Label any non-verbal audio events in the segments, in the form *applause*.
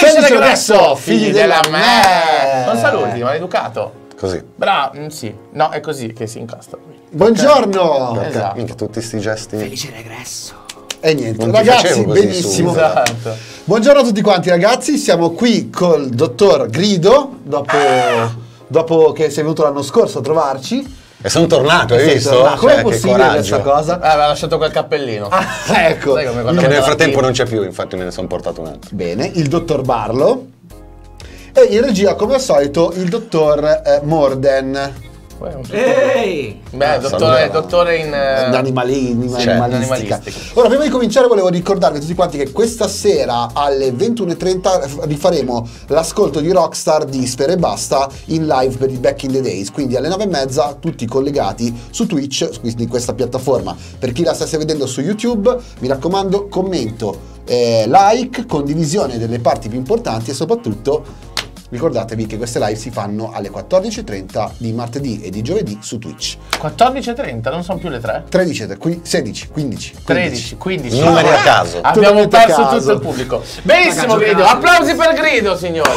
Felice regresso, regresso, figli della me! Non saluti, maleducato. Così. Bravo, mm, sì. No, è così che si incastra. Buongiorno! Perché? Esatto. Minchia, tutti sti gesti. E niente, Non ragazzi, benissimo. su. Esatto. Buongiorno a tutti quanti ragazzi, siamo qui col dottor Grido, dopo, dopo che sei venuto l'anno scorso a trovarci. E sono tornato, hai visto? tornato. Com'è Cioè, che possibile coraggio. questa cosa? Eh, aveva lasciato quel cappellino. Ah, *laughs* ecco. Sai come quando Che nel frattempo non c'è più, infatti me ne sono portato un altro. Bene, il dottor Barlo. E in regia, come al solito, il dottor eh, Morden. Uè, un- Ehi! Beh, dottore, salutiamo. dottore in... eh, D'animali- anima- sì, animalistica. Ora, prima di cominciare, volevo ricordarvi a tutti quanti che questa sera alle 21.30 rifaremo l'ascolto di Rockstar di Spera e Basta in live per il Back in the Days. Quindi alle 9.30 tutti collegati su Twitch, quindi questa piattaforma. Per chi la stesse vedendo su YouTube, mi raccomando, commento, eh, like, condivisione delle parti più importanti e soprattutto. Ricordatevi che queste live si fanno alle 14.30 di martedì e di giovedì su Twitch. 14.30, non sono più le 3? 13, qui- 16, 15, 13, 15. Numeri a caso. Abbiamo perso caso. tutto il pubblico. Benissimo, Grido. Applausi per Grido, signori.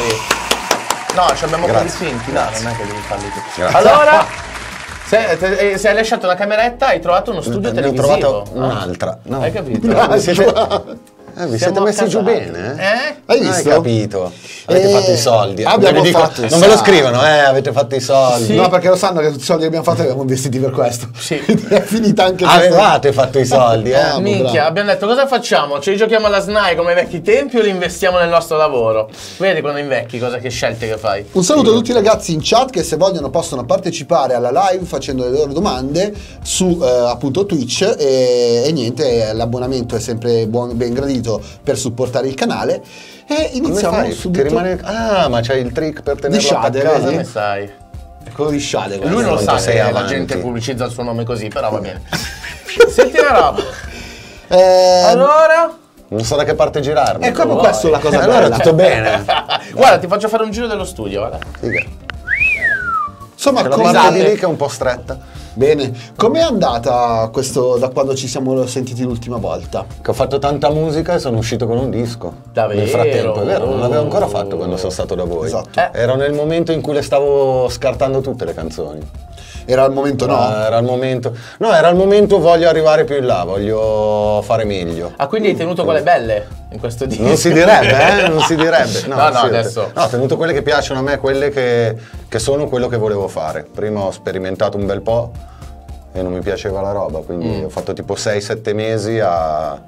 No, ci abbiamo Grazie. finti, no, non è che devi farli tu. Grazie. Allora, *laughs* se, te- eh, se hai lasciato la cameretta, hai trovato uno studio Ne ho televisivo. trovato un'altra. No. Hai capito? *laughs* Vi siete, eh, vi siete messi giù bene? Eh? Hai visto? capito. Avete Eh, fatto i soldi. abbiamo li fatto non ve lo scrivono, eh, avete fatto i soldi. Sì. No, perché lo sanno che tutti i soldi che abbiamo fatto li abbiamo investiti per questo. Sì. *laughs* Quindi è finita anche questa- Avevate fatto i soldi, eh. Ah, Minchia, bravo. abbiamo detto cosa facciamo? Ce li giochiamo alla SNAI come ai vecchi tempi o li investiamo nel nostro lavoro? Vedi quando invecchi cosa che scelte che fai? Un saluto a tutti i ragazzi in chat che se vogliono possono partecipare alla live facendo le loro domande su eh, appunto Twitch e, e niente, l'abbonamento è sempre buon, ben gradito per supportare il canale e Come iniziamo fai? Ti subito. rimane... Ah, ma c'hai il trick per tenerlo Shade, attaccato. vedi? Come sai? Quello di Shade. Lui non lo sa sei che la avanti. gente pubblicizza il suo nome così, però va bene. *laughs* Senti una roba. Eh, Allora? Non so da che parte girarmi. è proprio questa la cosa Allora bella. tutto bene. *laughs* Guarda, ti faccio fare un giro dello studio, guarda. Figa. Insomma, C'è la come- parte di lì che è un po' stretta. Bene, com'è andata questo da quando ci siamo sentiti l'ultima volta? Che ho fatto tanta musica e sono uscito con un disco. Davvero? Nel frattempo, è vero, non l'avevo ancora fatto quando sono stato da voi. Esatto. Eh. Era nel momento in cui le stavo scartando tutte le canzoni. Era il momento no? Ah, Era il momento. No, era il momento voglio arrivare più in là, voglio fare meglio. Ah, quindi hai tenuto quelle belle in questo disco? Non si direbbe, eh? Non si direbbe. *laughs* No, no, sì, adesso. No, ho tenuto quelle che piacciono a me, quelle che, che sono quello che volevo fare. Prima ho sperimentato un bel po' e non mi piaceva la roba, quindi Mm. ho fatto tipo 6-7 mesi a,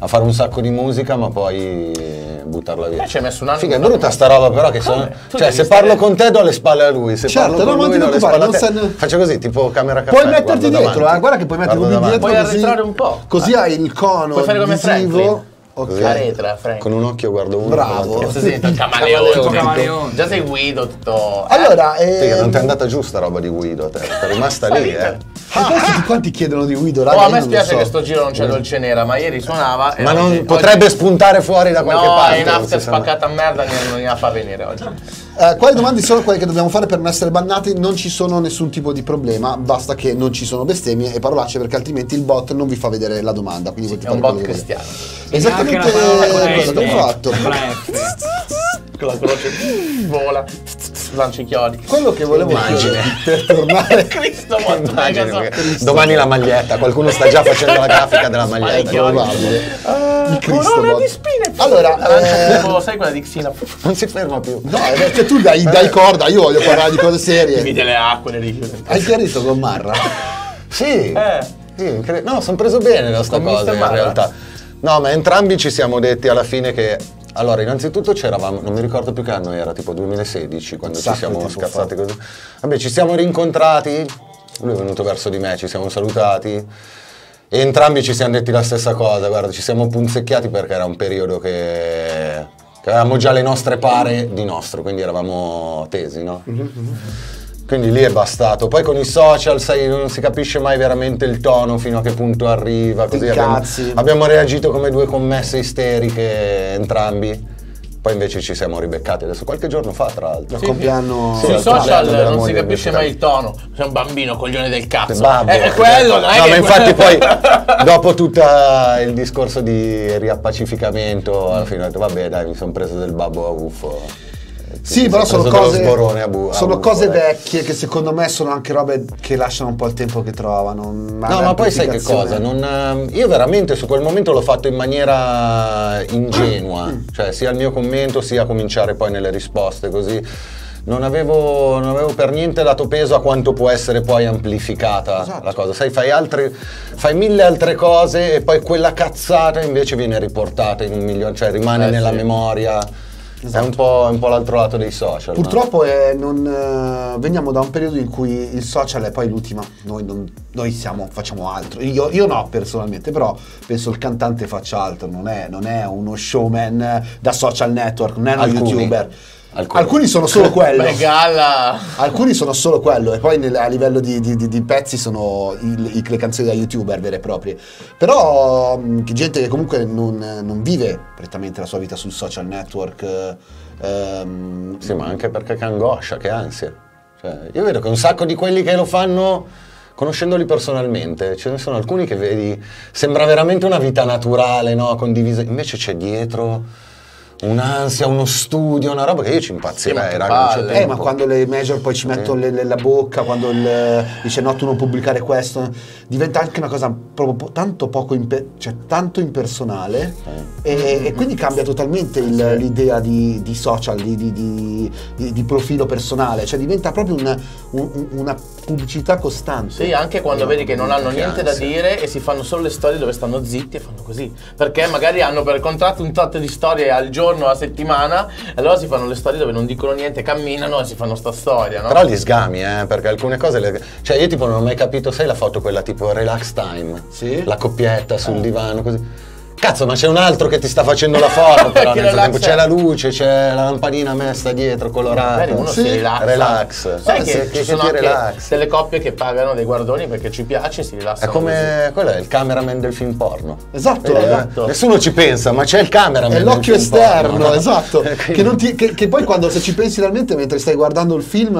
a fare un sacco di musica, ma poi buttarla via. Eh, ci hai messo un anno Figa, è brutta sta roba, però che sono. Cioè, se stare- parlo con te do le spalle a lui, se Certo, parlo no, con ma lui ti do le spalle a te. Faccio così, tipo camera caffè. Puoi metterti dietro, eh, guarda che puoi metterti dietro. Puoi così, arretrare un po'. Così hai il cono Puoi fare come visivo. Ok. Arretra, Frank. Con un occhio guardo uno. Bravo. Cazzo sei camaleone. Camaleone. Già sei Guido, tutto... eh? Allora, Figa, non ehm, ti è andata giù sta roba di Guido, te. Sei rimasta lì, eh. tutti quanti chiedono di Guido, raga, Oh, a me spiace so. che sto giro non c'è dolce nera, ma ieri suonava Ma non oggi- potrebbe spuntare fuori da qualche no, parte. è in non after si sa spaccata a merda, non ne fa venire oggi. Eh, quali domande sono quelle che dobbiamo fare per non essere bannati? Non ci sono nessun tipo di problema, basta che non ci sono bestemmie e parolacce perché altrimenti il bot non vi fa vedere la domanda. Quindi potete È un bot cristiano. Esattamente Anche la parola con la quello che ho F. fatto. Con la F. *laughs* Con la croce vola, lancia i chiodi. Quello che volevo Immagine. dire per tornare *laughs* Cristo perché domani la maglietta, qualcuno sta già facendo la grafica della maglietta. Probabile. Ah, Il Cristo corona bot. di spine. Allora, Lancia eh, tipo, sai quella di Xina? Non si ferma più. No, perché tu dai, dai corda, io voglio parlare di *laughs* cose serie. Mi delle acque, le richiude. Hai chiarito con Marra? Sì. Eh. Sì, no, sono preso bene da sta Con cosa in realtà. No, ma entrambi ci siamo detti alla fine che. Allora, innanzitutto c'eravamo, non mi ricordo più che anno era, tipo 2016, quando ci siamo di tempo scazzati così. Vabbè, ci siamo rincontrati, lui è venuto verso di me, ci siamo salutati e entrambi ci siamo detti la stessa cosa, guarda, ci siamo punzecchiati perché era un periodo che, che avevamo già le nostre pare di nostro, quindi eravamo tesi, no? Quindi lì è bastato. Poi con i social, sai, non si capisce mai veramente il tono fino a che punto arriva. Così abbiamo, abbiamo reagito come due commesse isteriche entrambi. Poi invece ci siamo ribeccati adesso qualche giorno fa, tra l'altro. Il compleanno... Sì, Sui al social non si moglie capisce invece mai il tono. Sei un bambino, coglione del cazzo. Babbo. È, è quello, non è No, che ma *laughs* infatti poi dopo tutto il discorso di riappacificamento, alla fine ho detto vabbè dai, mi sono preso del babbo a buffo. Sì, però sono cose, bu- sono cose ecco. vecchie che secondo me sono anche robe che lasciano un po' il tempo che trovano. No, ma poi sai che cosa? Non, ehm, io veramente su quel momento l'ho fatto in maniera ingenua, cioè sia il mio commento sia cominciare poi nelle risposte così. Non avevo, non avevo per niente dato peso a quanto può essere poi amplificata Esatto. la cosa. Sai, fai, altre, fai mille altre cose e poi quella cazzata invece viene riportata in un milione, cioè rimane Eh, nella sì. memoria. Esatto. È un po', è un po' l'altro lato dei social. no? Purtroppo è non, eh, veniamo da un periodo in cui il social è poi l'ultima, noi, non- noi siamo- facciamo altro, io, io no personalmente, però penso il cantante faccia altro, non è, non è uno showman da social network, non è uno Alcuni. youtuber. Alcuni. Alcuni sono solo quello. Beh, Galla. Alcuni sono solo quello e poi nel- a livello di, di- di- pezzi sono il- i- le canzoni da youtuber vere e proprie. Però mh, che gente che comunque non, non vive prettamente la sua vita sul social network. eh, ehm, Sì, ma anche perché che angoscia, che ansia. Cioè, io vedo che un sacco di quelli che lo fanno, conoscendoli personalmente, ce ne sono alcuni che vedi, sembra veramente una vita naturale, no? Condivisa. Invece c'è dietro un'ansia, uno studio, una roba che io ci Sì, ma impazzirei, che raga. Eh, ma quando le major poi ci mettono le- le- la bocca, quando il- dice no, tu non pubblicare questo, diventa anche una cosa proprio po- tanto poco, cioè tanto impersonale. E, e quindi cambia totalmente l'idea di, di social, di, di- di- di- di profilo personale, cioè diventa proprio una, un- una pubblicità costante. Sì, anche quando vedi che non hanno niente da dire e si fanno solo le storie dove stanno zitti e fanno così. Perché magari hanno per contratto un tot di storie al giorno, a settimana, e allora si fanno le storie dove non dicono niente, camminano e si fanno sta storia, no? Però li sgami, eh, perché alcune cose... le- Cioè io tipo non ho mai capito, sai la foto quella tipo relax time? Sì. La coppietta sul divano, così. Cazzo, ma c'è un altro che ti sta facendo la foto, *laughs* però nel frattempo c'è è? la luce, c'è la lampadina messa dietro, colorata. Magari uno Sì. si rilassa. Relax. Sai Eh, che ci sono anche relax. delle coppie che pagano dei guardoni perché ci piace e si È rilassano. come quello è il cameraman del film porno. Esatto, eh? esatto. Nessuno ci pensa, ma c'è il cameraman. È l'occhio esterno, porno, *laughs* no? esatto. Eh, Che, ti- che- che poi quando se ci pensi realmente mentre stai guardando il film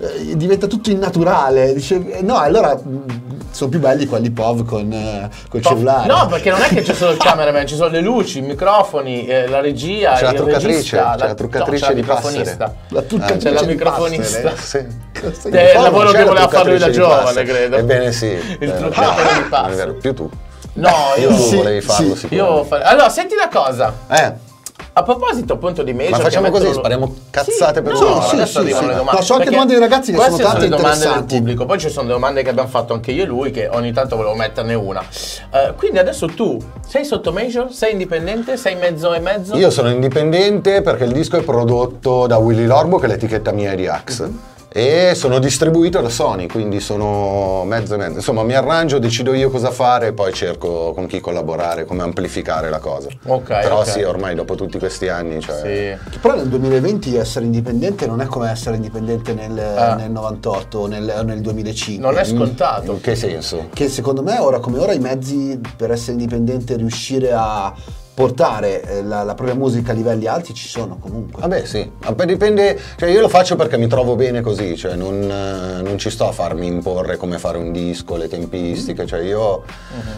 eh, diventa tutto innaturale. Dice, eh, no, allora mh, sono più belli quelli POV con eh, col cellulare. No, perché non è che c'è solo il cameraman, *laughs* ci sono le luci, i microfoni, eh, la regia, C'è la truccatrice, regista, c'è la truccatrice no, c'è di la microfonista. La truccatrice c'è la microfonista. Sì. È il lavoro che la voleva fare lui da giovane, credo. Ebbene sì. Il Eh, truccatore di vero, Più tu. No, io... Sì, volevi farlo sì. Io fa- Allora, senti una cosa. Eh, A proposito appunto di major Ma facciamo così, mettono- spariamo cazzate per no, un'ora. Sì, adesso sì, arrivano sì. le domande. No, so anche domande dei ragazzi che sono tante le domande del pubblico, poi ci sono domande che abbiamo fatto anche io e lui che ogni tanto volevo metterne una. Eh, quindi adesso tu sei sotto major, sei indipendente, sei mezzo e mezzo? Io sono indipendente perché il disco è prodotto da Willy Lorbo, che è l'etichetta mia di Axe. Mhm. E sono distribuito da Sony, quindi sono mezzo e mezzo. Insomma, mi arrangio, decido io cosa fare e poi cerco con chi collaborare, come amplificare la cosa. Ok, Però ok. sì, ormai dopo tutti questi anni, cioè... Sì. Però nel 2020 essere indipendente non è come essere indipendente nel, Ah. nel 98 o nel, nel 2005. Non è scontato. In che senso? Che secondo me ora come ora i mezzi per essere indipendente e riuscire a portare eh, la, la propria musica a livelli alti ci sono comunque. Vabbè sì, dipende, cioè io lo faccio perché mi trovo bene così, cioè non, eh, non ci sto a farmi imporre come fare un disco, le tempistiche, cioè io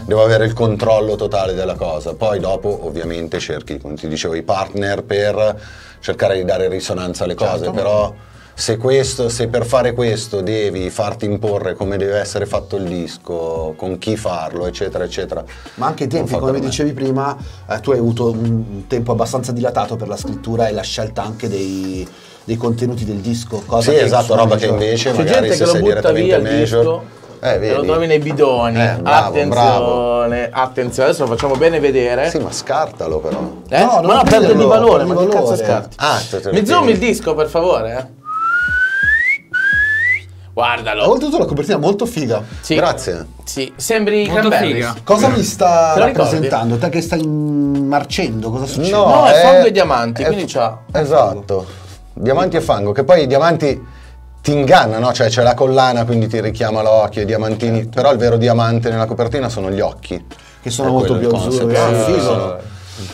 devo avere il controllo totale della cosa, poi dopo ovviamente cerchi, come ti dicevo, i partner per cercare di dare risonanza alle cose, Certo. però se, questo, se per fare questo devi farti imporre come deve essere fatto il disco, con chi farlo, eccetera, eccetera. Ma anche i tempi, come dicevi prima, eh, tu hai avuto un, tempo abbastanza dilatato per la scrittura e la scelta anche dei, dei contenuti del disco. Cosa Sì, che esatto, roba che invece C'è magari gente se che lo sei butta direttamente major... disco Eh, lo trovi nei bidoni. Eh, bravo, attenzione, attenzione, adesso lo facciamo bene vedere. Sì, ma scartalo però. Eh? No, ma no, perde di valore, ma che di cazzo scarti? Ah, Mi zoom il disco, per favore, eh. Guardalo. Oltretutto la copertina è molto figa. Sì. Grazie. Sì, sembri Molto Cranberries. figa. Cosa mi sta rappresentando? Te che stai marcendo, cosa succede? No, è fango e diamanti, quindi c'ha- Esatto. Diamanti e fango, che poi i diamanti ti ingannano, cioè c'è la collana, quindi ti richiama l'occhio, i diamantini, però il vero diamante nella copertina sono gli occhi. Che sono È molto più azzurri.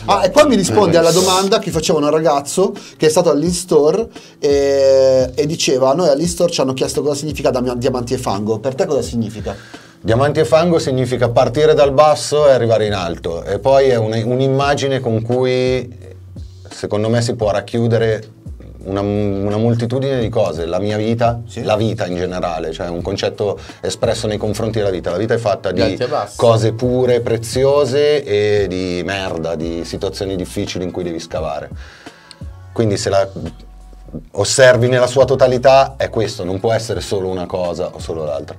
Ah, e poi mi risponde alla domanda che faceva un ragazzo che è stato all'in-store e, e diceva: Noi all'in-store ci hanno chiesto cosa significa diamanti e fango. Per te cosa significa? Diamanti e fango significa partire dal basso e arrivare in alto e poi è un- un'immagine con cui secondo me si può racchiudere una, una moltitudine di cose, la mia vita, Sì. la vita in generale, cioè un concetto espresso nei confronti della vita. La vita è fatta Di cose pure, preziose e di merda, di situazioni difficili in cui devi scavare. Quindi se la osservi nella sua totalità è questo, non può essere solo una cosa o solo l'altra.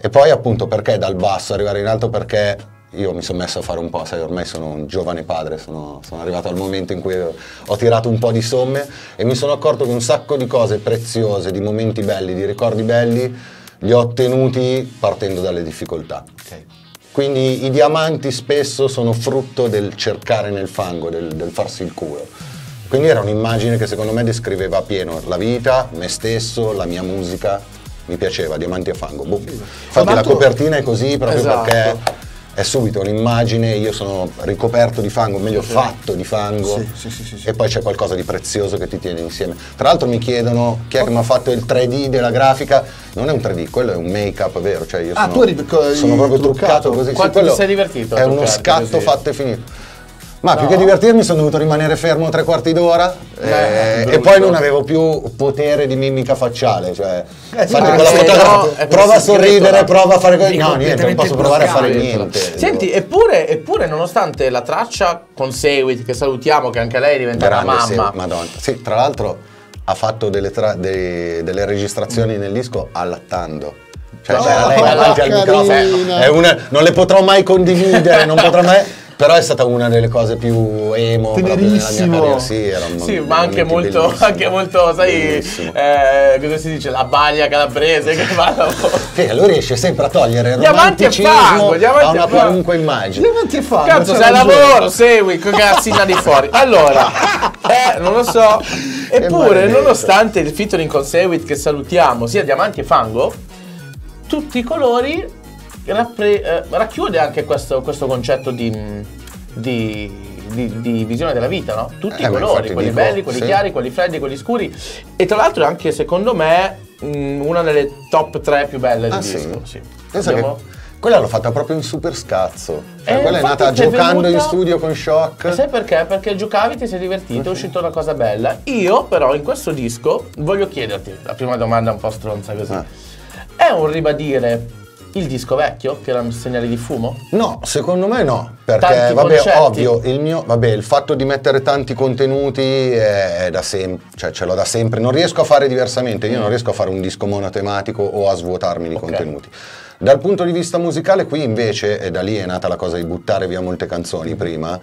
E poi appunto perché dal basso arrivare in alto? Perché io mi sono messo a fare un po', sai, ormai sono un giovane padre, sono, sono arrivato al momento in cui ho, tirato un po' di somme e mi sono accorto che un sacco di cose preziose, di momenti belli, di ricordi belli, li ho ottenuti partendo dalle difficoltà. Quindi i diamanti spesso sono frutto del cercare nel fango, del, del farsi il culo. Quindi era un'immagine che secondo me descriveva a pieno la vita, me stesso, la mia musica. Mi piaceva, diamanti e fango. boom. Infatti la copertina è così proprio Esatto. perché è subito un'immagine, io sono ricoperto di fango, meglio fatto di fango. Sì, sì, sì. E poi c'è qualcosa di prezioso che ti tiene insieme. Tra l'altro mi chiedono chi è che mi ha fatto il 3D della grafica. Non è un 3D, quello è un make-up vero. Cioè io Ah, sono, sono proprio truccato? truccato così. Sì, Quanto ti quello sei divertito È uno scatto così? fatto e finito. Ma più No. che divertirmi sono dovuto rimanere fermo tre quarti d'ora Beh, eh, e brutto. poi non avevo più potere di mimica facciale. Cioè, Eh, sì, con la fotografia no, prova a sorridere, no? prova a fare cose. No, niente, non posso provare a fare niente. Senti, eppure, eppure, nonostante la traccia con Seguit, che salutiamo, che anche lei è diventata Grande, sì, mamma, Madonna. Sì, tra l'altro ha fatto delle, tra- dei- delle registrazioni nel disco allattando. Cioè, Oh, c'era lei davanti al microfono. È una- non le potrò mai condividere, non potrò mai. Però è stata una delle cose più emo proprio nella mia Tenerissimo. carriera. Sì, era un Sì, ma anche molto, anche molto, sai, eh, cosa si dice? La baglia calabrese che va Sì, lui riesce sempre a togliere il Diamanti e romanticismo fango, diamanti a una e fango. qualunque immagine. Diamanti e fango. Cazzo, sei lavoro, segui, che cazzina di *laughs* fuori. Allora, eh, non lo so. Eppure, nonostante il featuring con Sewit che salutiamo, sia Diamanti e Fango, tutti i colori rappre- eh, racchiude anche questo, questo concetto di, di- di- di visione della vita, no? Tutti Eh, i colori, quelli dico, belli, quelli sì. chiari, quelli freddi, quelli scuri. E tra l'altro è anche secondo me mh, una delle top 3 più belle del Ah, sì? disco. Sì. Pensa Abbiamo- quella l'ho fatta proprio in super scazzo. Cioè, Eh, quella è nata giocando in venuta- studio con Shock. E sai perché? Perché giocavi, ti sei divertito, è uscita una cosa bella. Io, però, in questo disco voglio chiederti la prima domanda un po' stronza così. Ah. È un ribadire il disco vecchio, che erano segnali di fumo? No, secondo me no, perché Tanti vabbè, concetti. ovvio, il mio, vabbè, il fatto di mettere tanti contenuti è, da sempre, cioè ce l'ho da sempre, non riesco a fare diversamente, io non riesco a fare un disco monotematico o a svuotarmi di Ok. contenuti. Dal punto di vista musicale qui invece, e da lì è nata la cosa di buttare via molte canzoni prima,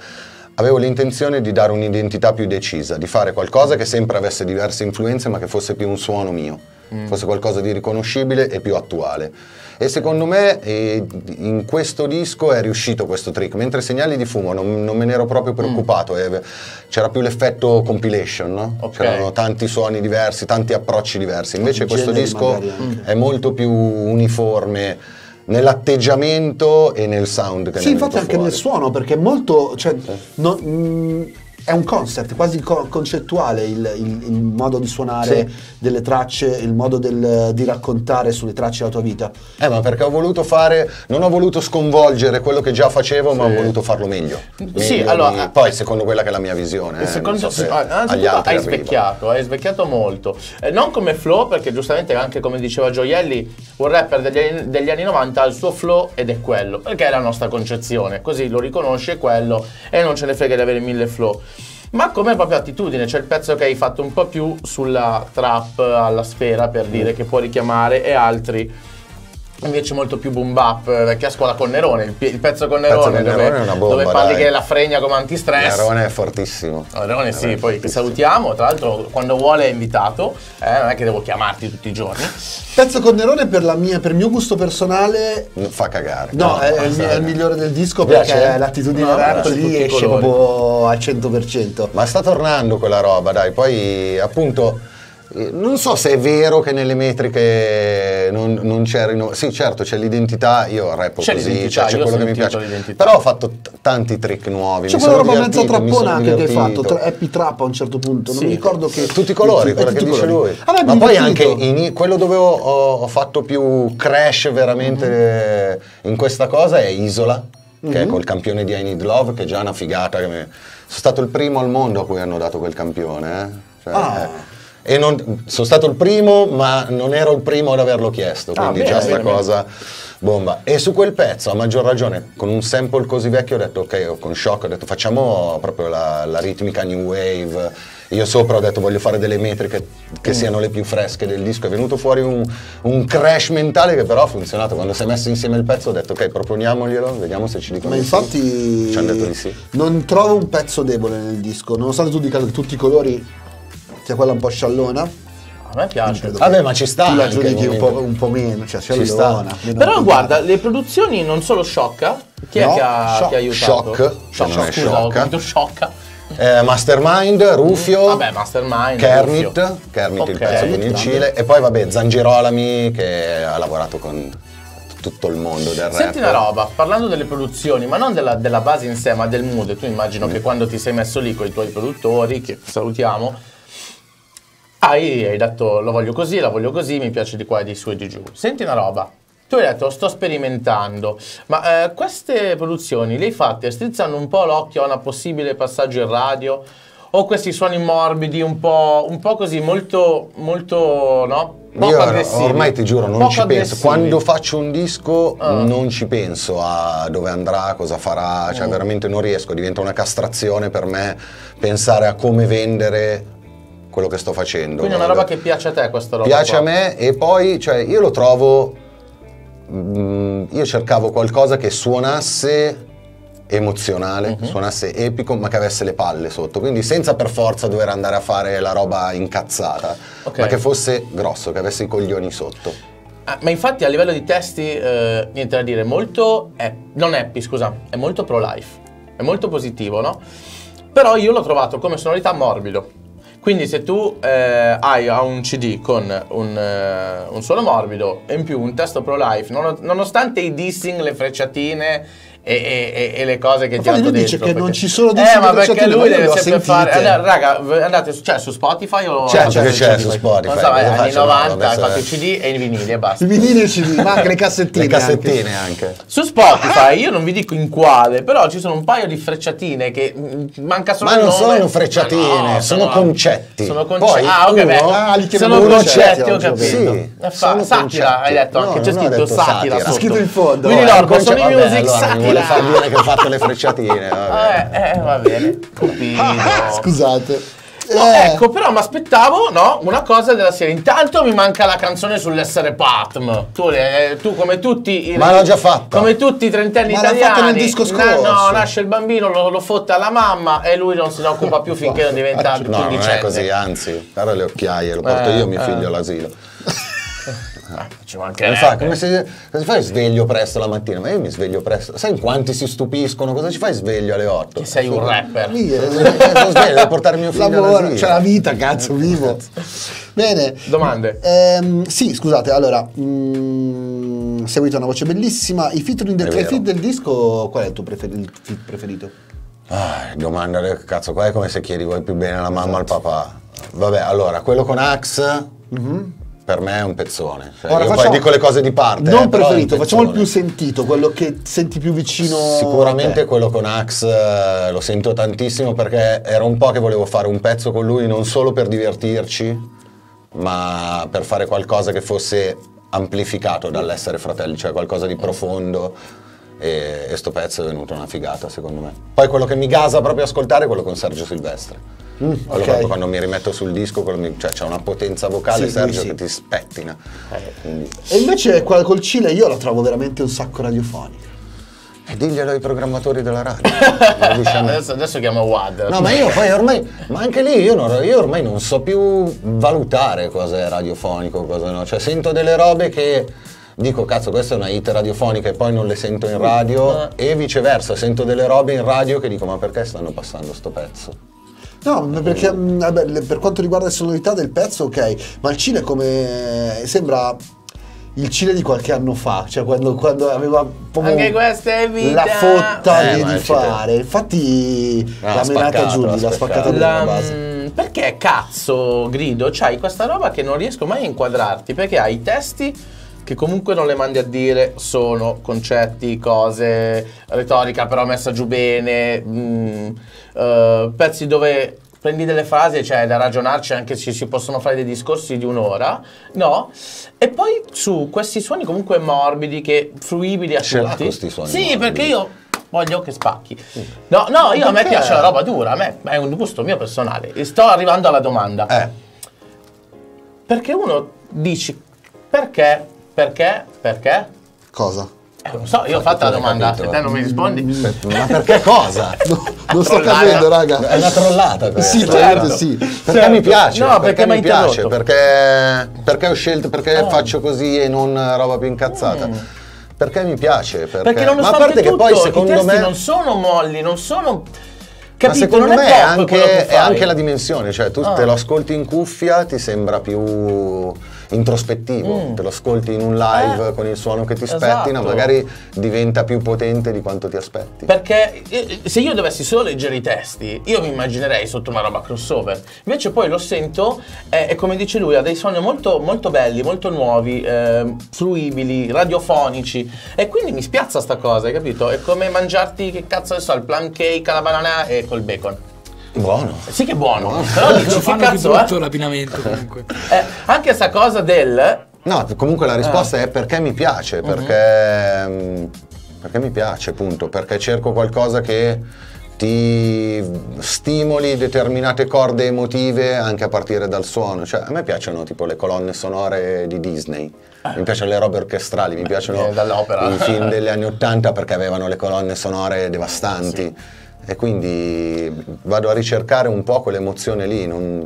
avevo l'intenzione di dare un'identità più decisa, di fare qualcosa che sempre avesse diverse influenze ma che fosse più un suono mio, fosse qualcosa di riconoscibile e più attuale. E secondo me eh, in questo disco è riuscito questo trick, mentre Segnali di Fumo non, non me ne ero proprio preoccupato, eh, c'era più l'effetto compilation, no? Ok. c'erano tanti suoni diversi, tanti approcci diversi, invece questo disco è molto più uniforme nell'atteggiamento e nel sound che Sì, infatti anche fuori. nel suono, perché è molto. Cioè, no- mm, è un concept quasi co- concettuale il, il- il modo di suonare Sì. delle tracce, il modo del- di raccontare sulle tracce la tua vita. Eh, ma perché ho voluto fare, non ho voluto sconvolgere quello che già facevo, ma ho voluto farlo meglio. Sì, Meglio allora- di- poi secondo quella che è la mia visione. E eh, secondo so sì, se ah, altri hai arriva. svecchiato, hai svecchiato molto. Eh, non come flow, perché giustamente anche come diceva Gioielli, un rapper degli anni, degli anni 90 ha il suo flow ed è quello, perché è la nostra concezione, così lo riconosce quello e non ce ne frega di avere mille flow. Ma come proprio attitudine, c'è il pezzo che hai fatto un po' più sulla trap alla sfera per Mm. dire che può richiamare e altri invece molto più boom bap, eh, vecchia scuola con Nerone, il, il pezzo con pezzo Nerone, con dove, Nerone è una bomba, dove parli dai. che la fregna come antistress. Nerone è fortissimo. No, sì, Nerone è poi che fortissimo. salutiamo, tra l'altro quando vuole è invitato, eh, non è che devo chiamarti tutti i giorni. Pezzo con Nerone per, la mia, per il mio gusto personale. No, Fa cagare. No, è, è il, è il migliore del disco Piace? perché l'attitudine No, rap piace lì esce proprio al 100%. Ma sta tornando quella roba, dai. Poi, appunto, non so se è vero che nelle metriche non, non c'è rinnovo- Sì, certo, c'è l'identità, io rappo C'è così, cioè, c'è quello che mi piace. l'identità. Però ho fatto t- tanti trick nuovi. C'è quella roba mezza trappona anche che hai fatto, tra- Happy Trap a un certo punto, non Sì. mi ricordo che... Tutti i colori, quello che dice colori. lui. A me mi Ma poi anche in- quello dove ho, ho- fatto più crash veramente Mhm. in questa cosa è Isola, che è col campione di I Need Love, che è già una figata. che mi- Sono stato il primo al mondo a cui hanno dato quel campione. eh. Cioè, Ah. eh, E non- sono stato il primo, ma non ero il primo ad averlo chiesto, Ah, quindi bene, già sta cosa bomba. E su quel pezzo, a maggior ragione, con un sample così vecchio, ho detto, ok, con Shock ho detto facciamo proprio la, la ritmica new wave. Io sopra ho detto voglio fare delle metriche Mm. che siano le più fresche del disco. È venuto fuori un, un crash mentale che però ha funzionato. Quando si è messo insieme il pezzo ho detto ok, proponiamoglielo, vediamo se ci dicono Ma di sì. infatti Ci hanno detto di sì. non trovo un pezzo debole nel disco, nonostante tu dica tutti i colori sia quella un po' sciallona. A me piace. Vabbè, ma ci sta Tu la giudichi il un po', un po' meno, cioè Ci sciallona. meno Però guarda, le produzioni non solo sciocca. Chi è No, che ha, Shock. che ha aiutato? Shock, Shock, che non è scusa, ho sciocca. capito sciocca. Eh, Mastermind, Rufio, Vabbè, Mastermind. Kermit, Rufio. Kermit il Ok. pezzo con il Cile e poi vabbè Zangirolami che ha lavorato con tutto il mondo del rap. Senti una roba, parlando delle produzioni, ma non della, della base in sé, ma del mood. Tu immagino Mm. che quando ti sei messo lì con i tuoi produttori, che salutiamo, hai, hai detto lo voglio così, la voglio così, mi piace di qua e di su e di giù. Senti una roba. Tu hai detto sto sperimentando, ma eh, queste produzioni le hai fatte strizzando un po' l'occhio a una possibile passaggio in radio? O questi suoni morbidi, un po', un po' così, molto, molto, no? Poco Io aggressivi. ormai ti giuro, non Poco ci penso. aggressivi. Quando faccio un disco Ah. non ci penso a dove andrà, cosa farà, cioè Mm. veramente non riesco, diventa una castrazione per me pensare a come vendere quello che sto facendo. Quindi è una roba che piace a te questa roba piace qua. a me e poi cioè, io lo trovo mm, io cercavo qualcosa che suonasse emozionale, Mhm. suonasse epico, ma che avesse le palle sotto, quindi senza per forza dover andare a fare la roba incazzata, Ok. ma che fosse grosso, che avesse i coglioni sotto. Ah, ma infatti a livello di testi, eh, niente da dire, molto, eh, non happy scusa, è molto pro-life, è molto positivo, no? Però io l'ho trovato come sonorità morbido. Quindi se tu eh, hai un CD con un, eh, un suono morbido e in più un testo pro-life, non- nonostante i dissing, le frecciatine e, e- e- e le cose che ti Infatti hanno lui detto dice che perché- non ci sono Eh, dissing ma perché lui ma deve sempre fare... Allora, raga, andate su, cioè, su Spotify o... Certo cioè, che c'è su Spotify, Non so, eh, anni faccio? No, 90, hai adesso- fatto i CD e i vinili e basta. I vinili e i CD, ma anche le cassettine. Le anche. cassettine anche. Su Spotify, io non vi dico in quale, però ci sono un paio di frecciatine che mm, manca solo Ma il non nome. sono frecciatine, Ma no, sono concetti. Sono concetti. Ah, ok, beh. Ah, li sono concetti ho capito. Eh, sono satira, hai detto anche, c'è scritto satira. satira. C'è scritto in fondo. Quindi Eh, no, Il concetto- Sony vabbè, Music mi vuole far dire che ho fatto le frecciatine. vabbè. *laughs* Eh, eh, va bene. Cupido. Scusate. No, Eh, ecco, però mi aspettavo, no, una cosa della serie. Intanto mi manca la canzone sull'essere Patm. Tu, eh, tu come tutti i Ma l'ho già fatta. Come tutti i trentenni Ma l'ha italiani. fatta nel disco na- no, scorso. nasce il bambino, lo, lo fotte alla mamma e lui non se ne occupa più finché non diventa No, non è così, anzi, guarda le occhiaie, lo porto Eh, io mio eh. figlio all'asilo. *laughs* Ah, ci Come, mancherebbe. fa, come, se, come fai sveglio presto la mattina? Ma io mi sveglio presto. Sai in quanti si stupiscono? Cosa ci fai sveglio alle 8? Che sei un rapper. lì, eh, Sono sveglio, devo portare mio figlio Lavoro, c'è la vita, cazzo, vivo. *laughs* Bene. Domande? Ehm, sì, scusate, allora, mm, seguito una voce bellissima. I featuring del, i feat del disco, qual è il tuo preferi- preferito? Ah, domanda del cazzo, qua è come se chiedi vuoi più bene alla mamma o al papà. Vabbè, allora, quello con Axe per me è un pezzone. Cioè, Ora facciamo- poi dico le cose di parte. Non eh, preferito, facciamo il più sentito, quello che senti più vicino. Sicuramente te. quello con Axe eh, lo sento tantissimo perché era un po' che volevo fare un pezzo con lui non solo per divertirci, ma per fare qualcosa che fosse amplificato dall'essere fratelli, cioè qualcosa di profondo. E, e sto pezzo è venuto una figata secondo me. Poi quello che mi gasa proprio ascoltare è quello con Sergio Silvestre. Quello ok. proprio quando mi rimetto sul disco, mi- cioè c'è una potenza vocale Sì, Sergio sì. che ti spettina. Quindi- E invece qua col Cile io la trovo veramente un sacco radiofonica. E diglielo ai programmatori della radio. *laughs* me. Adesso, adesso chiamo Wad. No, ma io poi ormai, ma anche lì io, non- io ormai non so più valutare cosa è radiofonico, cosa no. Cioè sento delle robe che dico cazzo questa è una hit radiofonica e poi non le sento in radio e viceversa, sento delle robe in radio che dico ma perché stanno passando sto pezzo? No, perché mh, vabbè, le- per quanto riguarda le sonorità del pezzo, ok, ma il Cile come sembra il Cile di qualche anno fa, cioè quando, quando aveva Anche questa è vita. la fotta Eh, di, di fare. Infatti Ah, la l'ha menata giù, l'ha l'ha spaccata spaccato. dalla La- base. mm, perché cazzo, Grido, c'hai questa roba che non riesco mai a inquadrarti? Perché hai i testi che comunque non le mandi a dire, sono concetti, cose, retorica però messa giù bene, mm, eh, pezzi dove prendi delle frasi, cioè da ragionarci anche se si possono fare dei discorsi di un'ora, no? E poi su questi suoni comunque morbidi, che fruibili a l'ha tutti. questi suoni Sì, morbidi. perché io voglio che spacchi. No, no, io a me piace la roba dura, a me è un gusto mio personale. Sto arrivando alla domanda. Eh, Perché uno dici perché, perché, perché? Cosa? Eh, non so, io ho fatto la domanda, capito. se te non mi rispondi. ma perché cosa? *laughs* No, non sto capendo, raga. È una trollata questa. Sì, certo. sì. Perché Certo. mi piace, No, perché, perché mi piace, perché, perché ho scelto, perché Ah. faccio così e non roba più incazzata. Perché mi piace, perché, Mm. Perché ma a parte che tutto, poi i secondo testi me non sono molli, non sono... ma Capito? secondo non me è, che anche, è anche la dimensione, cioè tu Ah. te lo ascolti in cuffia ti sembra più introspettivo, Mm. te lo ascolti in un live Eh. con il suono che ti Esatto. spettina, magari diventa più potente di quanto ti aspetti. Perché eh, se io dovessi solo leggere i testi, io mi immaginerei sotto una roba crossover. Invece poi lo sento eh, e come dice lui ha dei suoni molto, molto belli, molto nuovi, eh, fruibili, radiofonici. E quindi mi spiazza sta cosa, hai capito? È come mangiarti, che cazzo ne so, il plum cake alla banana e col bacon. Buono. Sì che è buono, però dici che cazzo tutto è? l'abbinamento *laughs* comunque. Eh, anche sta cosa del... No, comunque la risposta Ah. è perché mi piace, Mhm. perché, mm, perché mi piace, punto, perché cerco qualcosa che ti stimoli determinate corde emotive anche a partire dal suono. Cioè, a me piacciono tipo le colonne sonore di Disney. Mi piacciono le robe orchestrali, mi piacciono eh, i film degli anni Ottanta perché avevano le colonne sonore devastanti. E quindi vado a ricercare un po' quell'emozione lì, non, non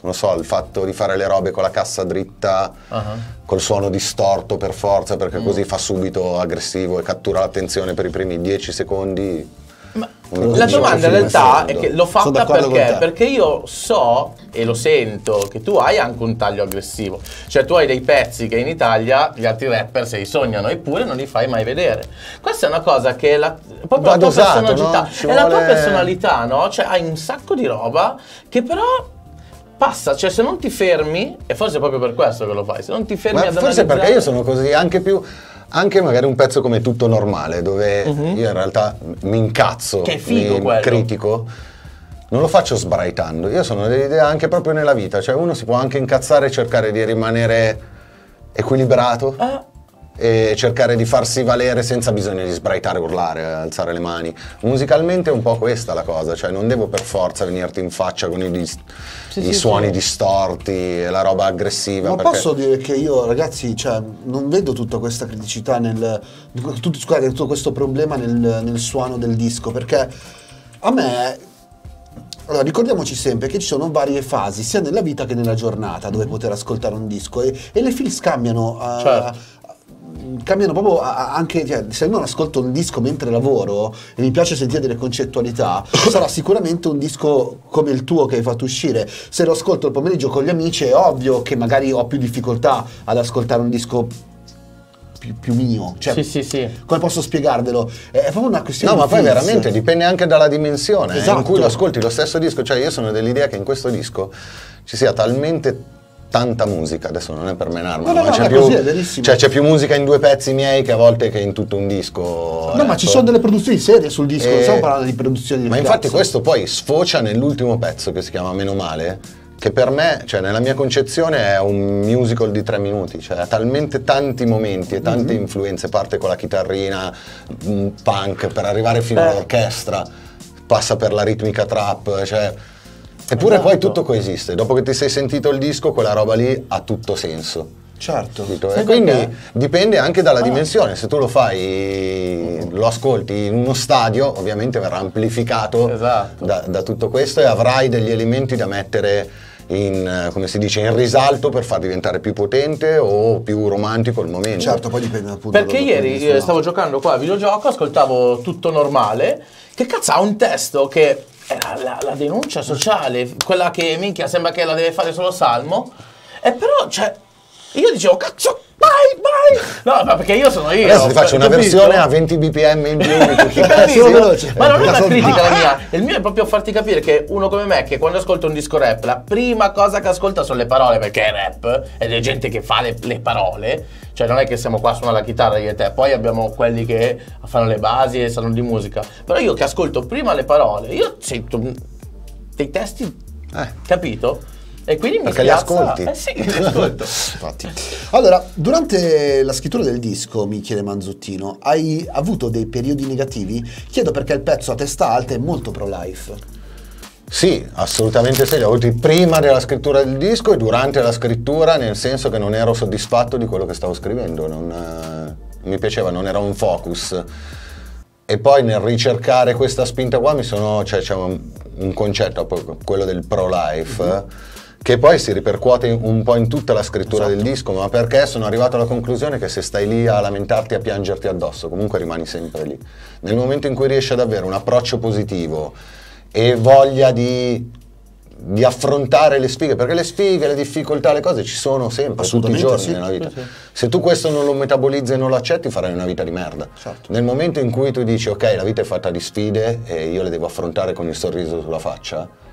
lo so, il fatto di fare le robe con la cassa dritta, Ah. col suono distorto per forza, Mm. perché così fa subito aggressivo e cattura l'attenzione per i primi 10 secondi. La domanda in "Film realtà secondo". è che l'ho fatta perché? Perché io so e lo sento che tu hai anche un taglio aggressivo. Cioè tu hai dei pezzi che in Italia gli altri rapper se li sognano eppure non li fai mai vedere. Questa è una cosa che è la, proprio la tua dosato, personalità. no? È la tua personalità, no? Cioè hai un sacco di roba che però passa, cioè se non ti fermi, e forse è proprio per questo che lo fai, se non ti fermi Ma ad forse analizzare- perché io sono così, anche più. Anche magari un pezzo come Tutto Normale, dove io in realtà mi incazzo. Che figo mi quello. critico. Non lo faccio sbraitando, io sono dell'idea anche proprio nella vita, cioè uno si può anche incazzare e cercare di rimanere equilibrato Ah, e cercare di farsi valere senza bisogno di sbraitare, urlare, alzare le mani. Musicalmente è un po' questa la cosa, cioè non devo per forza venirti in faccia con i, dis- Sì, i sì, suoni sì. distorti e la roba aggressiva. Ma perché- posso dire che io, ragazzi, cioè, non vedo tutta questa criticità nel. Tutto, scusate, tutto questo problema nel, nel suono del disco, perché a me. Allora, ricordiamoci sempre che ci sono varie fasi, sia nella vita che nella giornata, dove poter ascoltare un disco e, e le feels cambiano. eh, Certo. Cambiano proprio anche, cioè, se io non ascolto un disco mentre lavoro e mi piace sentire delle concettualità, *coughs* sarà sicuramente un disco come il tuo che hai fatto uscire. Se lo ascolto il pomeriggio con gli amici è ovvio che magari ho più difficoltà ad ascoltare un disco più, più mio. Cioè, sì, sì, sì. come posso spiegarvelo? È proprio una questione No, ma poi veramente dipende anche dalla dimensione eh, Esatto. in cui lo ascolti lo stesso disco. Cioè, io sono dell'idea che in questo disco ci sia talmente tanta musica, adesso non è per menarmi, No, no, ma no, c'è, più, così, cioè, c'è più musica in due pezzi miei che a volte che in tutto un disco. No, ma ci rap. sono delle produzioni serie sul disco, non Eh, stiamo parlando di produzioni di Ma cazzo. infatti questo poi sfocia nell'ultimo pezzo che si chiama Meno male, che per me, cioè nella mia concezione è un musical di tre minuti, cioè ha talmente tanti momenti e tante Mhm. influenze, parte con la chitarrina, un punk, per arrivare fino Eh. all'orchestra, passa per la ritmica trap, cioè... Eppure poi Esatto. tutto coesiste, dopo che ti sei sentito il disco quella roba lì ha tutto senso. Certo. E quindi perché? dipende anche dalla Ah. dimensione, se tu lo fai, lo ascolti in uno stadio, ovviamente verrà amplificato Esatto. da, da tutto questo e avrai degli elementi da mettere in, eh, come si dice, in risalto per far diventare più potente o più romantico il momento. Certo, poi dipende appunto Perché ieri eh, stavo giocando qua a videogioco, ascoltavo tutto normale. Che cazzo ha un testo che la, la- la denuncia sociale, quella che minchia sembra che la deve fare solo Salmo. E però, cioè, io dicevo, cazzo, vai, vai. No, ma perché io sono io. Adesso ti faccio una capito? versione a 20 bpm in più. Ma non è una critica la mia, il mio è proprio farti capire che uno come me, che quando ascolta un disco rap, la prima cosa che ascolta sono le parole, perché è rap ed è gente che fa le, le parole, cioè non è che siamo qua a suonare la chitarra io e te, poi abbiamo quelli che fanno le basi e sanno di musica, però io che ascolto prima le parole, io sento dei testi, Eh. capito? E quindi mi Perché li ascolti. Eh sì, li ascolto. *laughs* Infatti. Allora, durante la scrittura del disco, mi chiede Manzottino, hai avuto dei periodi negativi? Chiedo perché il pezzo a testa alta è molto pro-life. Sì, assolutamente sì, li ho avuti prima della scrittura del disco e durante la scrittura, nel senso che non ero soddisfatto di quello che stavo scrivendo, non, eh, mi piaceva, non era un focus. E poi nel ricercare questa spinta qua mi sono, cioè c'è un, un concetto, quello del pro-life, Mhm. Che poi si ripercuote un po' in tutta la scrittura Esatto. del disco, ma perché sono arrivato alla conclusione che se stai lì a lamentarti, a piangerti addosso, comunque rimani sempre lì. Nel momento in cui riesci ad avere un approccio positivo e voglia di, di affrontare le sfighe, perché le sfighe, le difficoltà, le cose ci sono sempre, tutti i giorni sì. nella vita. Sì, sì. Se tu questo non lo metabolizzi e non lo accetti, farai una vita di merda. Certo. Nel momento in cui tu dici ok, la vita è fatta di sfide e io le devo affrontare con il sorriso sulla faccia,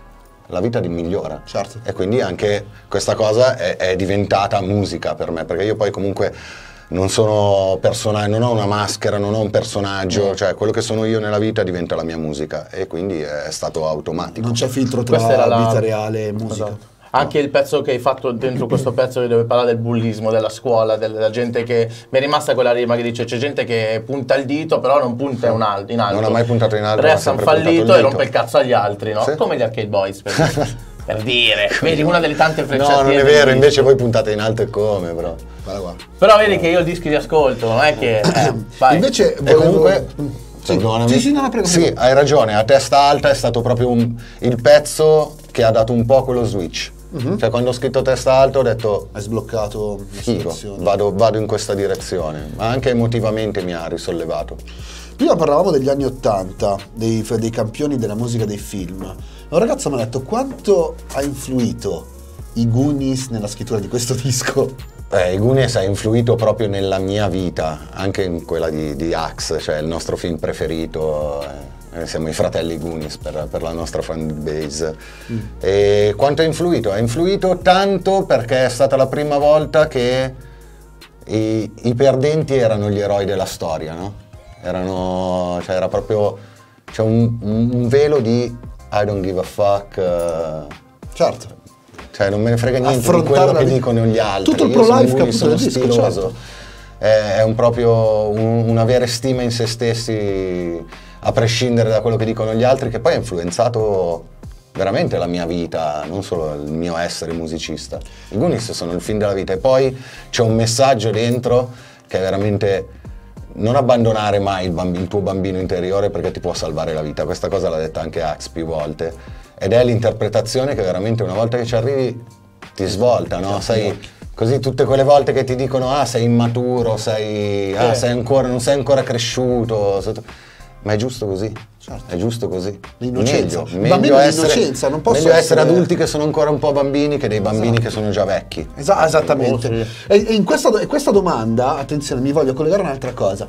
la vita migliora. Certo. E quindi anche questa cosa è, è diventata musica per me, perché io poi comunque non sono personaggio, non ho una maschera, non ho un personaggio, cioè quello che sono io nella vita diventa la mia musica e quindi è stato automatico. Non c'è filtro tra la vita reale e musica. Esatto. Anche il pezzo che hai fatto dentro questo pezzo dove parla del bullismo, della scuola, del- della gente che... Mi è rimasta quella rima che dice c'è gente che punta il dito però non punta in alto. In alto. Non ha mai puntato in alto, ha Resta il fallito e rompe il cazzo agli altri, no? Sì. Come gli Arcade Boys, per, *laughs* per dire. Vedi, una delle tante frecciatine. No, non è vero, invece voi puntate in alto e come, bro. Guarda qua. Però vedi che io i dischi li ascolto, non è che... eh. *coughs* Invece volevo... comunque, Sì, perdonami. sì, sì, no, no, prego. Sì, prego. hai ragione, a testa alta è stato proprio un- il pezzo che ha dato un po' quello switch. Mhm. Cioè quando ho scritto testa alta ho detto Hai sbloccato la situazione. vado, vado in questa direzione, ma anche emotivamente mi ha risollevato. Prima parlavamo degli anni Ottanta, dei, dei campioni della musica dei film. Un ragazzo mi ha detto quanto ha influito i Goonies nella scrittura di questo *laughs* disco. Eh, i Goonies ha influito proprio nella mia vita, anche in quella di, di Axe, cioè il nostro film preferito. eh, eh, siamo i fratelli Goonies per, per la nostra fan base. E quanto ha influito? Ha influito tanto perché è stata la prima volta che i, i perdenti erano gli eroi della storia, no? Erano, cioè era proprio c'è un, un velo di I don't give a fuck. eh, Certo. cioè non me ne frega niente di Affrontare quello la che dicono gli altri. Tutto il pro-life che sono disco, stiloso. certo. È, è un proprio un, un avere stima in se stessi a prescindere da quello che dicono gli altri che poi ha influenzato veramente la mia vita, non solo il mio essere musicista. I Goonies sono il film della vita e poi c'è un messaggio dentro che è veramente non abbandonare mai il, bambi- il tuo bambino interiore perché ti può salvare la vita. Questa cosa l'ha detta anche Axe più volte. Ed è l'interpretazione che veramente una volta che ci arrivi ti svolta, no? Sai, così tutte quelle volte che ti dicono ah sei immaturo, sei, ah, sei ancora, non sei ancora cresciuto. Ma è giusto così. Certo. È giusto così. L'innocenza. Meglio, meglio essere, l'innocenza, non posso meglio essere essere- adulti che sono ancora un po' bambini che dei bambini Esatto. che sono già vecchi. Esa- esattamente. Oh, sì. E, e in questa, e questa domanda, attenzione, mi voglio collegare a un'altra cosa.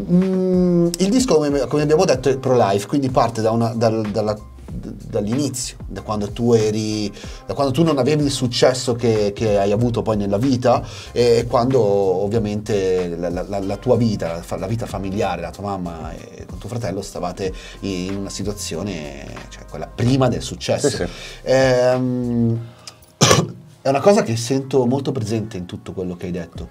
Mm, il disco, come, come abbiamo detto, è pro-life, quindi parte da una- dal- dalla- dall'inizio, da quando tu eri, da quando tu non avevi il successo che, che hai avuto poi nella vita e quando ovviamente la, la- la- tua vita, la vita familiare, la tua mamma e con tuo fratello stavate in una situazione, cioè quella prima del successo. Sì, sì. Ehm, *coughs* è una cosa che sento molto presente in tutto quello che hai detto.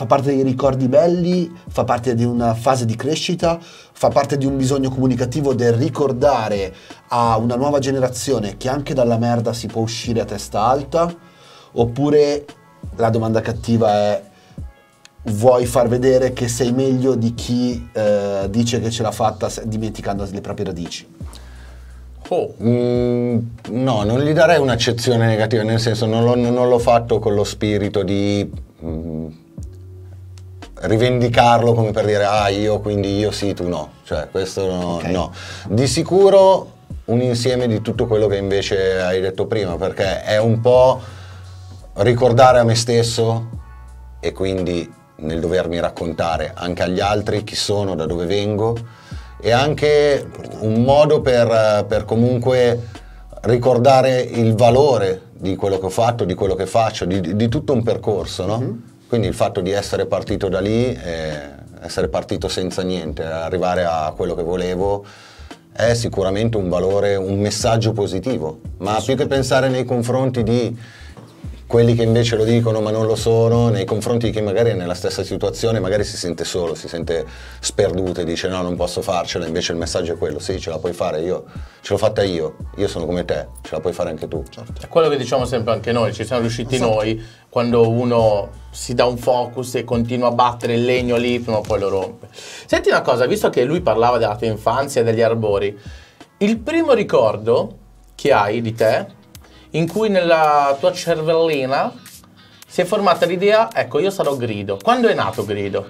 Fa parte dei ricordi belli, fa parte di una fase di crescita, fa parte di un bisogno comunicativo del ricordare a una nuova generazione che anche dalla merda si può uscire a testa alta, oppure la domanda cattiva è vuoi far vedere che sei meglio di chi eh, dice che ce l'ha fatta dimenticando le proprie radici. Oh. Mm, no, non gli darei un'accezione negativa, nel senso non l'ho, non l'ho fatto con lo spirito di mm, rivendicarlo come per dire ah io quindi io sì, tu no. Cioè questo no. Ok. no. Di sicuro un insieme di tutto quello che invece hai detto prima, perché è un po' ricordare a me stesso e quindi nel dovermi raccontare anche agli altri chi sono, da dove vengo e anche un modo per, per comunque ricordare il valore di quello che ho fatto, di quello che faccio, di, di tutto un percorso, no? Quindi il fatto di essere partito da lì, eh, essere partito senza niente, arrivare a quello che volevo, è sicuramente un valore, un messaggio positivo, ma più che pensare nei confronti di quelli che invece lo dicono ma non lo sono, nei confronti di chi magari è nella stessa situazione, magari si sente solo, si sente sperduto e dice no non posso farcela, invece il messaggio è quello, sì ce la puoi fare io, ce l'ho fatta io, io sono come te, ce la puoi fare anche tu. È quello che diciamo sempre anche noi, ci siamo riusciti noi, quando uno si dà un focus e continua a battere il legno lì, prima o poi lo rompe. Senti una cosa, visto che lui parlava della tua infanzia e degli arbori, il primo ricordo che hai di te, in cui nella tua cervellina si è formata l'idea, ecco, io sarò Grido. Quando è nato Grido?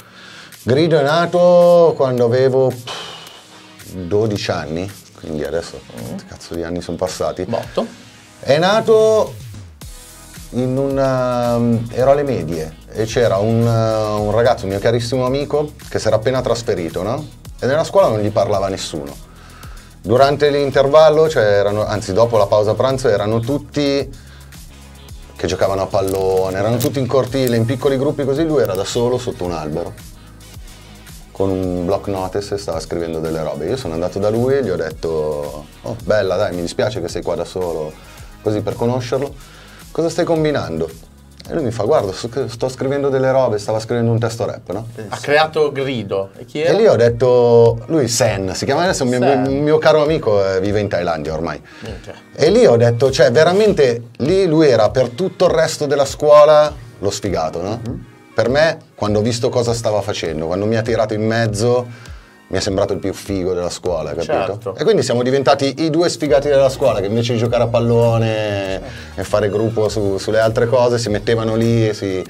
Grido è nato quando avevo pff, 12 anni, quindi adesso che cazzo di anni sono passati. Botto. È nato in una... ero alle medie e c'era un, uh, un ragazzo, un mio carissimo amico, che si era appena trasferito, no? E nella scuola non gli parlava nessuno. Durante l'intervallo, cioè erano, anzi dopo la pausa pranzo, erano tutti che giocavano a pallone, erano tutti in cortile, in piccoli gruppi così, lui era da solo sotto un albero con un block notice e stava scrivendo delle robe. Io sono andato da lui e gli ho detto, oh bella dai, mi dispiace che sei qua da solo, così per conoscerlo, cosa stai combinando? E lui mi fa, guarda, sto scrivendo delle robe, stava scrivendo un testo rap, no? Ha creato Grido. E chi E era? lì ho detto, lui Sen, si chiama adesso, un mio, mio caro amico eh, vive in Thailandia ormai. Minchia. E lì ho detto, cioè veramente lì lui era per tutto il resto della scuola lo sfigato, no? Per me, quando ho visto cosa stava facendo, quando mi ha tirato in mezzo, mi è sembrato il più figo della scuola, capito? Certo. E quindi siamo diventati i due sfigati della scuola che invece di giocare a pallone e fare gruppo su- sulle altre cose si mettevano lì e si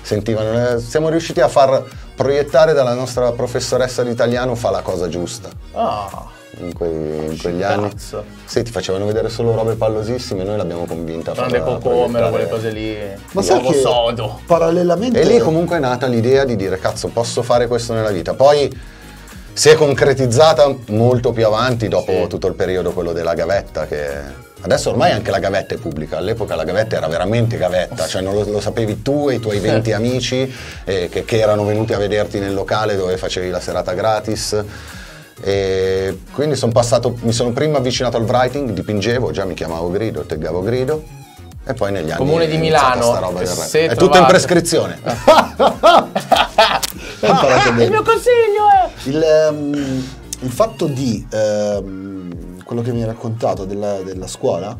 sentivano. eh, Siamo riusciti a far proiettare dalla nostra professoressa di italiano fa la cosa giusta Ah, in, quei- in quegli anni. Sì, ti facevano vedere solo robe pallosissime e noi l'abbiamo convinta grande cocomero, quelle cose lì. Ma sai che sodo. parallelamente... E lì comunque è nata l'idea di dire cazzo posso fare questo nella vita. Poi si è concretizzata molto più avanti dopo Sì. tutto il periodo quello della gavetta che adesso ormai anche la gavetta è pubblica, all'epoca la gavetta era veramente gavetta, cioè non lo, lo sapevi tu e i tuoi 20 amici eh, che, che erano venuti a vederti nel locale dove facevi la serata gratis. E quindi son passato, mi sono prima avvicinato al writing, dipingevo, già mi chiamavo Grido, taggavo Grido. E poi negli anni Comune di Milano, sta roba del rap. È tutto in trovate- prescrizione. *laughs* *laughs* Imparato Il mio consiglio è... Il, ehm, il fatto di ehm, quello che mi hai raccontato della, della scuola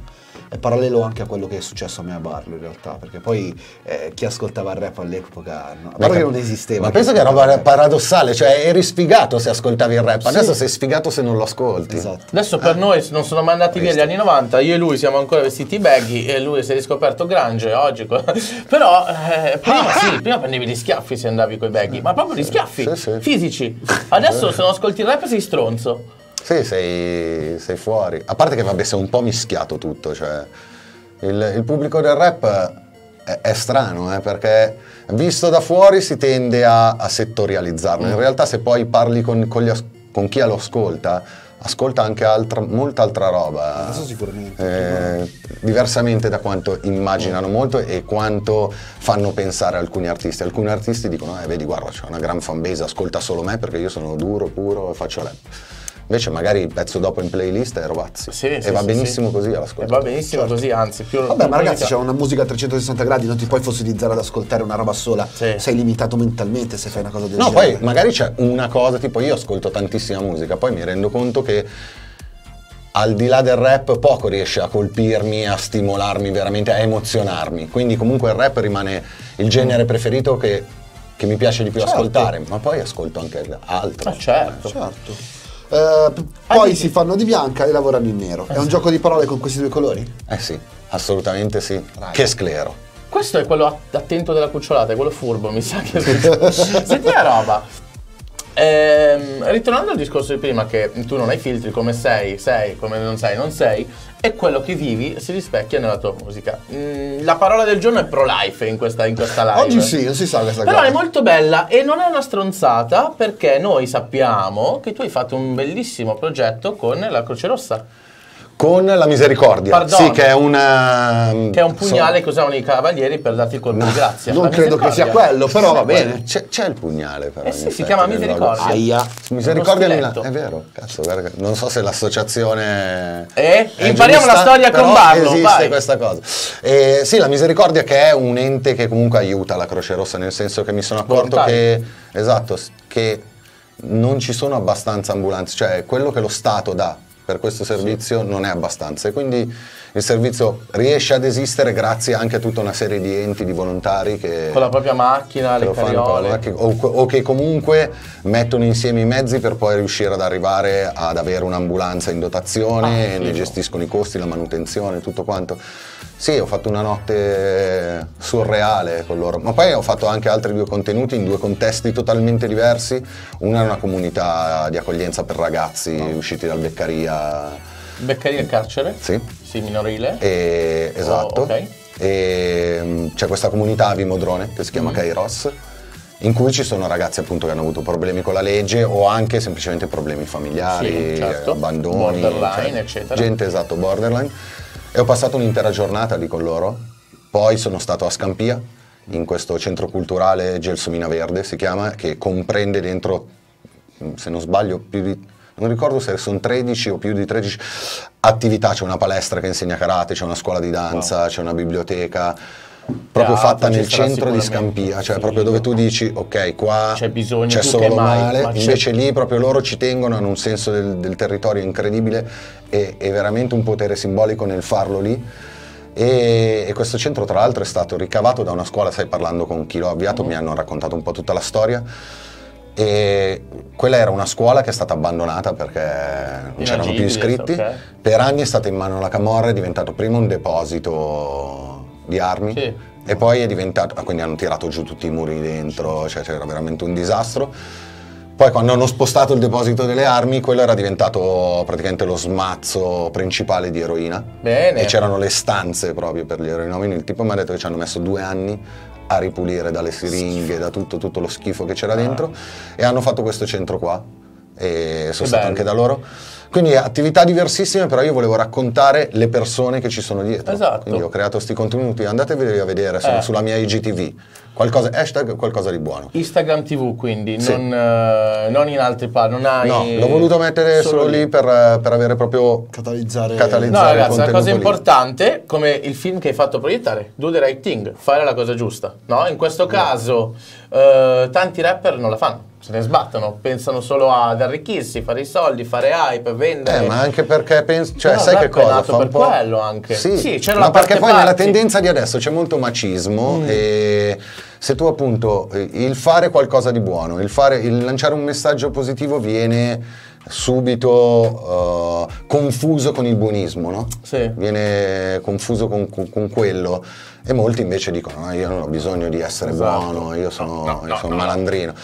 è parallelo anche a quello che è successo a me a Barlo in realtà, perché poi eh, chi ascoltava il rap all'epoca, no, a parte che non esisteva. Ma penso che ascoltava roba paradossale, cioè eri sfigato se ascoltavi il rap, adesso Sì. sei sfigato se non lo ascolti. Esatto. Adesso per noi non sono mai andati via gli anni 90, io e lui siamo ancora vestiti baggy e lui si è riscoperto Grange oggi. *laughs* Però eh, prima sì, prima prendevi gli schiaffi se andavi coi baggy, ma proprio gli schiaffi Sì, sì. fisici. Adesso se non ascolti il rap sei stronzo. Sì, sei, sei fuori. A parte che vabbè, è un po' mischiato tutto, cioè il, il pubblico del rap è, è strano, eh, perché visto da fuori si tende a, a settorializzarlo. In realtà se poi parli con, con as- con chi lo ascolta, ascolta anche altra, molta altra roba. Questo sicuramente. Eh, diversamente da quanto immaginano molto e quanto fanno pensare alcuni artisti. Alcuni artisti dicono, eh, vedi, guarda, c'è una gran fanbase, ascolta solo me perché io sono duro, puro e faccio rap. Invece magari il pezzo dopo in playlist è Rovazzi. Sì, e sì, va sì, benissimo sì. così E all'ascolto. va benissimo così, anzi, più Vabbè, ma più ragazzi, musica- c'è una musica a 360 gradi, non ti puoi fossilizzare ad ascoltare una roba sola. Sì. Sei limitato mentalmente se fai una cosa del No, genere. poi magari c'è una cosa, tipo io ascolto tantissima musica, poi mi rendo conto che al di là del rap poco riesce a colpirmi, a stimolarmi veramente, a emozionarmi. Quindi comunque il rap rimane il genere preferito che, che mi piace di più Certo. ascoltare, ma poi ascolto anche altro. Ah, certo. Certo. Eh, poi si fanno di bianca e lavorano in nero. È un gioco di parole con questi due colori? Eh sì, assolutamente sì. Raga. Che sclero. Questo è quello att- attento della cucciolata, è quello furbo, mi sa che... *laughs* Senti una roba. Ehm, ritornando al discorso di prima, che tu non hai filtri, come sei, sei, come non sei, non sei, e quello che vivi si rispecchia nella tua musica. Mm, la parola del giorno è pro-life in questa, in questa live. Oggi sì, non si sa questa Però cosa. è molto bella e non è una stronzata perché noi sappiamo che tu hai fatto un bellissimo progetto con la Croce Rossa, Con la misericordia. Pardon. Sì, che è una... che è un pugnale che usavano i cavalieri per darti il colpo di grazia. Non La credo che sia quello, però va bene. C'è, c'è il pugnale però. Eh sì, si chiama misericordia. Aia. Misericordia Milano. È vero, cazzo, guarda, non so se l'associazione. Eh? Impariamo giusta, la storia con Barlo, Esiste vai. questa cosa. Eh, sì, la misericordia che è un ente che comunque aiuta la Croce Rossa, nel senso che mi sono accorto Volontario. che. Esatto, che non ci sono abbastanza ambulanze, cioè quello che lo Stato dà per questo servizio non è abbastanza e quindi il servizio riesce ad esistere grazie anche a tutta una serie di enti, di volontari che Con la propria macchina, le carriole. macchina, o, o che comunque mettono insieme i mezzi per poi riuscire ad arrivare ad avere un'ambulanza in dotazione, Ah, e ne gestiscono i costi, la manutenzione, tutto quanto. Sì, ho fatto una notte surreale con loro, ma poi ho fatto anche altri due contenuti in due contesti totalmente diversi. Una è una comunità di accoglienza per ragazzi usciti dal Beccaria, Beccaria e carcere? sì, Sì, minorile. e, esatto. Oh, ok. E mm, c'è questa comunità a Vimodrone che si chiama Kairos, in cui ci sono ragazzi appunto che hanno avuto problemi con la legge o anche semplicemente problemi familiari, Sì, certo. abbandoni, Borderline, eccetera. Gente esatto, borderline. E ho passato un'intera giornata lì con loro. Poi sono stato a Scampia, in questo centro culturale Gelsomina Verde si chiama, che comprende dentro, se non sbaglio, più di non ricordo se sono 13 o più di 13 attività, c'è una palestra che insegna karate, c'è una scuola di danza, c'è una biblioteca, proprio fatta nel centro di. Scampia, cioè proprio dove tu dici ok qua C'è bisogno c'è solo mai, male, ma c'è- invece lì proprio loro ci tengono, hanno un senso del, del territorio incredibile e, e veramente un potere simbolico nel farlo lì. E, e questo centro tra l'altro è stato ricavato da una scuola, sai parlando con chi l'ho avviato mi hanno raccontato un po' tutta la storia e quella era una scuola che è stata abbandonata perché non c'erano più iscritti. ok. Per anni è stata in mano alla Camorra, è diventato prima un deposito di armi Sì. e poi è diventato, ah, quindi hanno tirato giù tutti i muri dentro, cioè c'era veramente un disastro. Poi quando hanno spostato il deposito delle armi, quello era diventato praticamente lo smazzo principale di eroina. Bene. E c'erano le stanze proprio per gli eroinomani. Il tipo mi ha detto che ci hanno messo due anni a ripulire dalle siringhe, da tutto, tutto lo schifo che c'era dentro. E hanno fatto questo centro qua. E sono stato bello. anche da loro. Quindi attività diversissime, però io volevo raccontare le persone che ci sono dietro. Esatto. Quindi ho creato questi contenuti, andatevi a vedere, sono Eh. sulla mia IGTV. Qualcosa, hashtag qualcosa di buono. Instagram TV quindi, Sì. non, eh, non in altri pa- non hai... No, l'ho voluto mettere solo, lì per, per avere proprio Catalizzare. Catalizzare. No ragazzi, una cosa lì. importante, come il film che hai fatto proiettare, do the right thing, fare la cosa giusta, no? In questo caso eh, tanti rapper non la fanno, se ne sbattono, pensano solo ad arricchirsi, fare i soldi, fare hype, vendere. Eh, ma anche perché penso, cioè, Però sai che rap è cosa? nato Fa un per quello anche. Sì, Sì, c'era ma perché poi nella party. tendenza di adesso c'è molto macismo Mm. e se tu appunto il fare qualcosa di buono, il, fare, il lanciare un messaggio positivo viene subito eh, confuso con il buonismo, no? Sì. Viene confuso con, con- con quello e molti invece dicono "Ah, io non ho bisogno di essere Esatto. buono, io sono, No, no, io sono no, no. malandrino.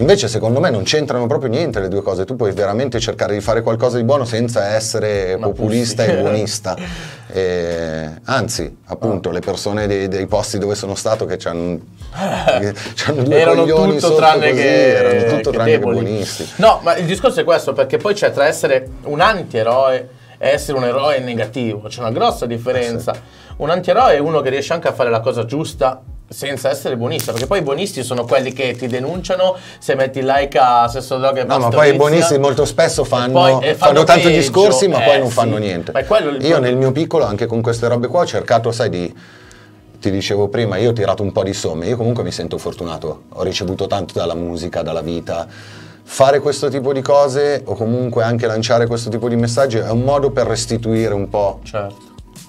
Invece secondo me non c'entrano proprio niente le due cose, tu puoi veramente cercare di fare qualcosa di buono senza essere Una populista pussi. e buonista. *laughs* E, anzi, appunto, le persone dei, dei posti dove sono stato che c'hanno, *laughs* *laughs* c'hanno due erano coglioni tutto tranne così, che, erano tutto che tranne deboli. che buonisti. No, ma il discorso è questo, perché poi c'è tra essere un antieroe e essere un eroe negativo, c'è una grossa differenza. Un antieroe è uno che riesce anche a fare la cosa giusta senza essere buonista, perché poi i buonisti sono quelli che ti denunciano se metti like a sesso droga e No, ma poi i buonisti molto spesso E fanno, poi- e fanno tanti peggio. discorsi, ma Eh, poi non sì. fanno niente. Io nel mio piccolo, anche con queste robe qua, ho cercato, sai, di. Ti dicevo prima, io ho tirato un po' di somme, io comunque mi sento fortunato, ho ricevuto tanto dalla musica, dalla vita. Fare questo tipo di cose o comunque anche lanciare questo tipo di messaggi è un modo per restituire un po' Certo.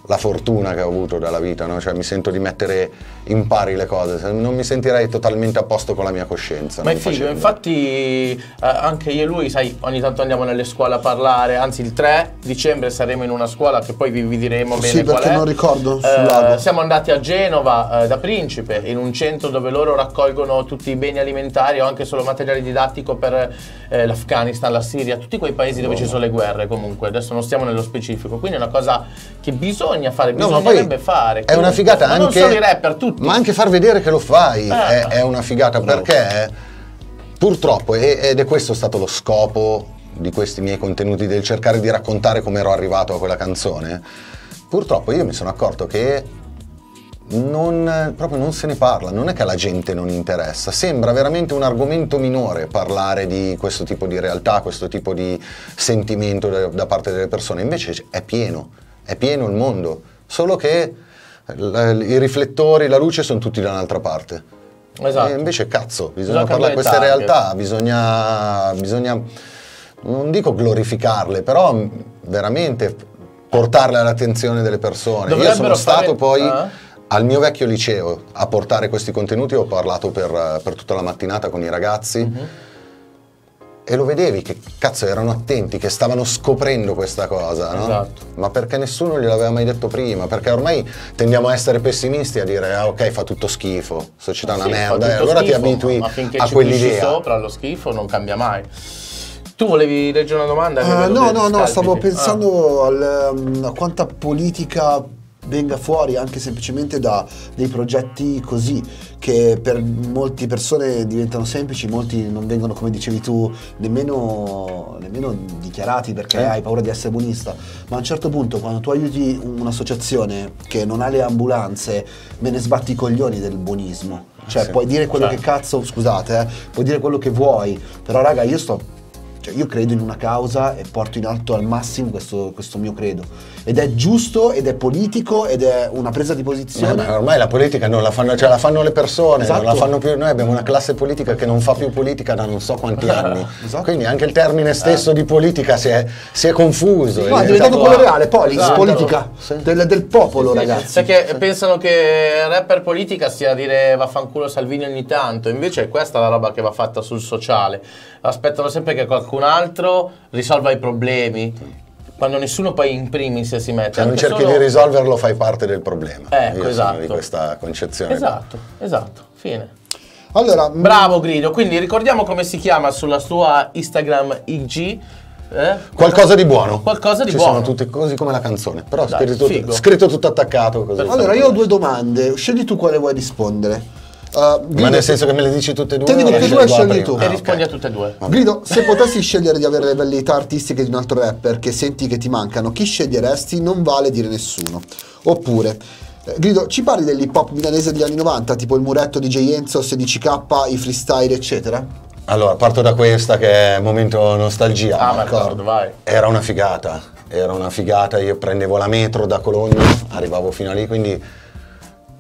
la fortuna che ho avuto dalla vita, no? Cioè mi sento di mettere impari le cose, se- non mi sentirei totalmente a posto con la mia coscienza. Ma è figo, facendo. infatti eh, anche io e lui, sai, ogni tanto andiamo nelle scuole a parlare, anzi il 3 dicembre saremo in una scuola che poi vi, vi diremo Sì, bene qual perché è. non ricordo, Eh, siamo andati a Genova eh, da Principe, in un centro dove loro raccolgono tutti i beni alimentari o anche solo materiale didattico per eh, l'Afghanistan, la Siria, tutti quei paesi dove ci sono le guerre comunque, adesso non stiamo nello specifico, quindi è una cosa che bisogna fare, No, bisognerebbe fare. È una figata ma anche. non solo i rapper, tutti. Ma anche far vedere che lo fai Eh. è, è una figata perché purtroppo, e- ed è questo stato lo scopo di questi miei contenuti, del cercare di raccontare come ero arrivato a quella canzone. Purtroppo io mi sono accorto che non, proprio non se ne parla, non è che alla gente non interessa, sembra veramente un argomento minore parlare di questo tipo di realtà, questo tipo di sentimento da, parte delle persone, invece è pieno, è pieno il mondo, solo che i riflettori, la luce sono tutti da un'altra parte. Esatto. E invece cazzo, bisogna Bisogna parlare di queste realtà, bisogna, bisogna, non dico glorificarle, però mh, veramente portarle all'attenzione delle persone. Io sono Dovrebbero stato fare- poi Ah. al mio vecchio liceo a portare questi contenuti, ho parlato per, per tutta la mattinata con i ragazzi. Mhm. E lo vedevi che cazzo erano attenti, che stavano scoprendo questa cosa, no? Esatto. Ma perché nessuno gliel'aveva mai detto prima? Perché ormai tendiamo a essere pessimisti, a dire ah ok fa tutto schifo, società una Sì, fa merda, e tutto allora ti schifo, abitui ma finché a ci quell'idea. sopra lo schifo non cambia mai. Tu volevi leggere una domanda? Eh, vedo no, no, no, stavo Ah. pensando al, um, a quanta politica venga fuori anche semplicemente da dei progetti così che per molte persone diventano semplici, molti non vengono come dicevi tu nemmeno, nemmeno dichiarati perché Eh. hai paura di essere buonista, ma a un certo punto quando tu aiuti un'associazione che non ha le ambulanze me ne sbatti i coglioni del buonismo, cioè Sì. puoi dire quello Certo. che cazzo, scusate, eh, puoi dire quello che vuoi, però raga io sto cioè, io credo in una causa e porto in alto al massimo questo, questo mio credo. Ed è giusto, ed è politico, ed è una presa di Eh, posizione. ma ormai la politica non la fanno, cioè la fanno le persone, non la Esatto. fanno più. Noi abbiamo una classe politica che non fa più politica da non so quanti *laughs* anni. Esatto. Quindi anche il termine stesso di politica si è, si è confuso. No, è diventato quello reale, polis, Esatto. politica Sì. del, del popolo, Sì, ragazzi. Perché pensano che rapper politica sia dire vaffanculo Salvini ogni tanto, invece è questa la roba che va fatta sul sociale. Aspettano sempre che qualcun altro risolva i problemi, quando nessuno poi in primis si mette. Se non cerchi solo- di risolverlo fai parte del problema. Ecco, Io esatto. di questa concezione. Esatto, esatto, fine. Allora, mh, Bravo Grido, quindi ricordiamo come si chiama sulla sua Instagram IG. eh? Qualcosa di buono. Qualcosa di Ci buono. sono tutti così come la canzone, però Dai, scritto, scritto tutto attaccato così. allora io ho due domande, scegli tu quale vuoi rispondere. Uh, Ma nel senso che me le dici tutte e due? Te dico le che scelgo due, scegli tu. E Ah, rispondi a tutte e due. Grido, *laughs* se potessi scegliere di avere le velleità artistiche di un altro rapper che senti che ti mancano, chi sceglieresti? Non vale dire nessuno. Oppure, eh, Grido, ci parli dell'hip hop milanese degli anni 90, tipo il muretto di J. Enzo, 16K, i freestyle, eccetera? Allora, parto da questa che è momento nostalgia. Ah, ma ricordo, vai. Era una figata, era una figata, io prendevo la metro da Cologno, arrivavo fino a lì, quindi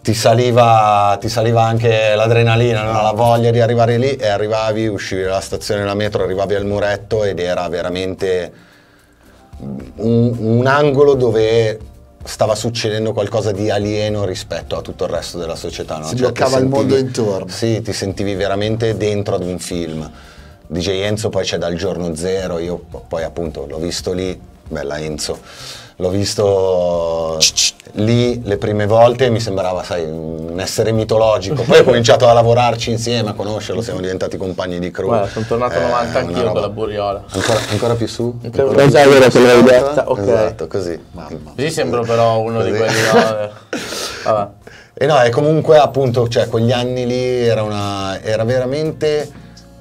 ti saliva, ti saliva anche l'adrenalina, no? la voglia di arrivare lì e arrivavi, uscivi dalla stazione della metro, arrivavi al muretto ed era veramente un, un angolo dove stava succedendo qualcosa di alieno rispetto a tutto il resto della società. no? Si Cioè, bloccava ti il mondo sentivi- intorno. Sì, ti sentivi veramente dentro ad un film. DJ Enzo poi c'è dal giorno zero, io po- poi appunto l'ho visto lì, bella Enzo, l'ho visto lì le prime volte e mi sembrava, sai, un essere mitologico. Poi ho *laughs* cominciato a lavorarci insieme, a conoscerlo, siamo diventati compagni di crew. Guarda, sono tornato a Eh, 90 una anch'io roba- con la Burriola. Ancora, ancora più su? Ancora Ancora più su. su? Te l'avevo detta, ok. Esatto, così. Così sembro però uno di Così. quelli. No? eh. *laughs* E no, e comunque appunto, cioè, quegli anni lì era, una, era veramente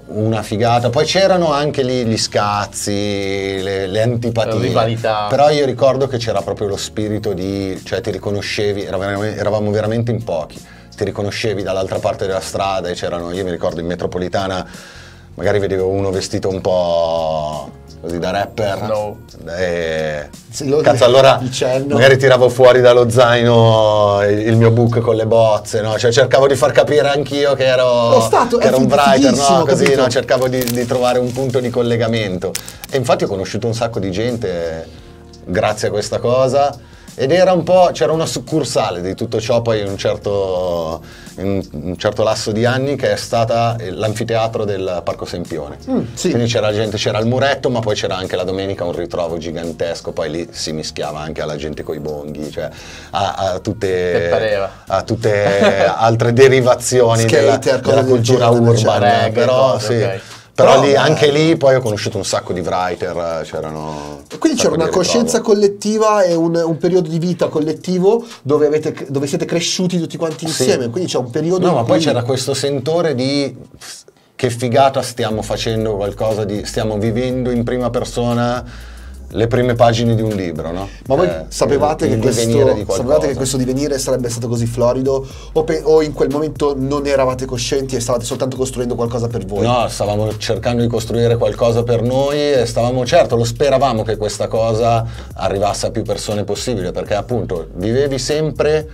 una figata. Poi c'erano anche lì gli scazzi, le, le antipatie. Rivalità. Però io ricordo che c'era proprio lo spirito di, cioè ti riconoscevi, eravamo veramente in pochi, ti riconoscevi dall'altra parte della strada e c'erano, io mi ricordo in metropolitana, magari vedevo uno vestito un po' così da rapper. No. E... Sì, lo- Cazzo, allora *laughs* il cenno. magari tiravo fuori dallo zaino il il mio book con le bozze, no? Cioè cercavo di far capire anch'io che ero, Lo stato che ero un writer, no? Così, no? Cercavo di, di trovare un punto di collegamento. E infatti ho conosciuto un sacco di gente grazie a questa cosa ed era un po', c'era una succursale di tutto ciò poi in un certo, in un certo lasso di anni che è stata l'anfiteatro del Parco Sempione. Mm, sì. Quindi c'era gente, c'era il muretto, ma poi c'era anche la domenica un ritrovo gigantesco, poi lì si mischiava anche alla gente coi bonghi, cioè a, a tutte, a tutte altre derivazioni della, *laughs* Skater, della del cultura genere, urban, reggae, però cose, sì. ok. Però lì, eh, anche lì poi ho conosciuto un sacco di writer, c'erano... Quindi un c'era una coscienza ritrovo. collettiva e un, un periodo di vita collettivo dove, avete- dove siete cresciuti tutti quanti Sì. insieme. Quindi c'è un periodo. No, ma poi c'era questo sentore di che figata stiamo facendo qualcosa di stiamo vivendo in prima persona le prime pagine di un libro, no? Ma voi Eh, sapevate, il- che il questo, di sapevate che questo divenire sarebbe stato così florido? O, pe- o in quel momento non eravate coscienti e stavate soltanto costruendo qualcosa per voi? No, stavamo cercando di costruire qualcosa per noi e stavamo, certo, lo speravamo che questa cosa arrivasse a più persone possibile, perché appunto vivevi sempre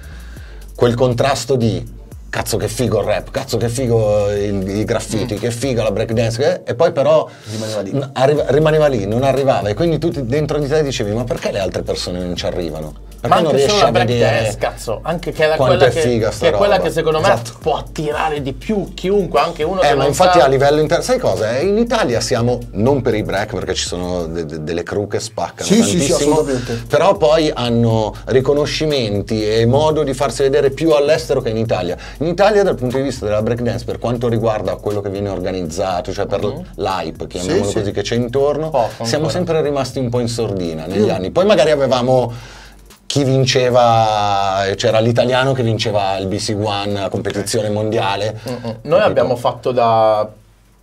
quel contrasto di cazzo che figo il rap, cazzo che figo il- i graffiti, che figo la breakdance, che- e poi però Rimaneva lì. n- arriva- rimaneva lì, non arrivava e quindi tu ti- dentro di te dicevi ma perché le altre persone non ci arrivano? Perché Ma non anche riesci solo a la vedere breakdance, cazzo, anche che era quella è che, figa che è quella che secondo me Esatto. può attirare di più chiunque, anche uno Eh, che ma infatti sa... a livello interno, sai cosa? Eh, In Italia siamo, non per i break, perché ci sono de- de- delle crew che spaccano Sì, sì, sì, tantissimo, assolutamente. però poi hanno riconoscimenti e modo di farsi vedere più all'estero che in Italia. In Italia dal punto di vista della breakdance, per quanto riguarda quello che viene organizzato, cioè per l'hype, chiamiamolo. Sì, sì. così, che c'è intorno, Poco siamo ancora. sempre rimasti un po' in sordina negli Mm. anni. Poi magari avevamo... Chi vinceva, c'era l'italiano che vinceva il BC One, la competizione mondiale. Mm-mm. Noi Capito? abbiamo fatto da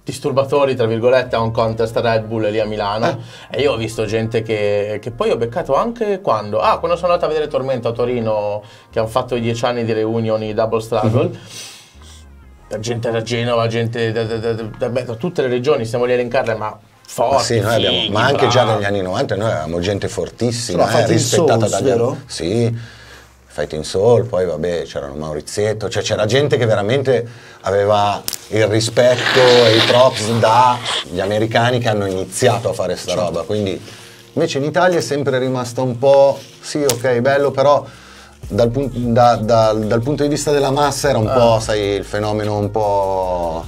disturbatori, tra virgolette, a un contest Red Bull lì a Milano Eh. e io ho visto gente che, che poi ho beccato anche quando? Ah, quando sono andato a vedere Tormento a Torino, che hanno fatto i dieci anni di reunioni Double Struggle. Mhm. Gente da Genova, gente da, da- da- da- da tutte le regioni, stiamo lì a elencarle, ma Ma forti, sì, noi abbiamo- ma anche già negli anni 90 noi avevamo gente fortissima, eh, rispettata dagli vero? Sì, Fighting Soul, poi vabbè c'erano Maurizietto, cioè c'era gente che veramente aveva il rispetto e i props dagli americani che hanno iniziato a fare sta roba, quindi invece in Italia è sempre rimasta un po', sì ok, bello, però dal, pun- da- dal- dal punto di vista della massa era un Ah. po', sai, il fenomeno un po'...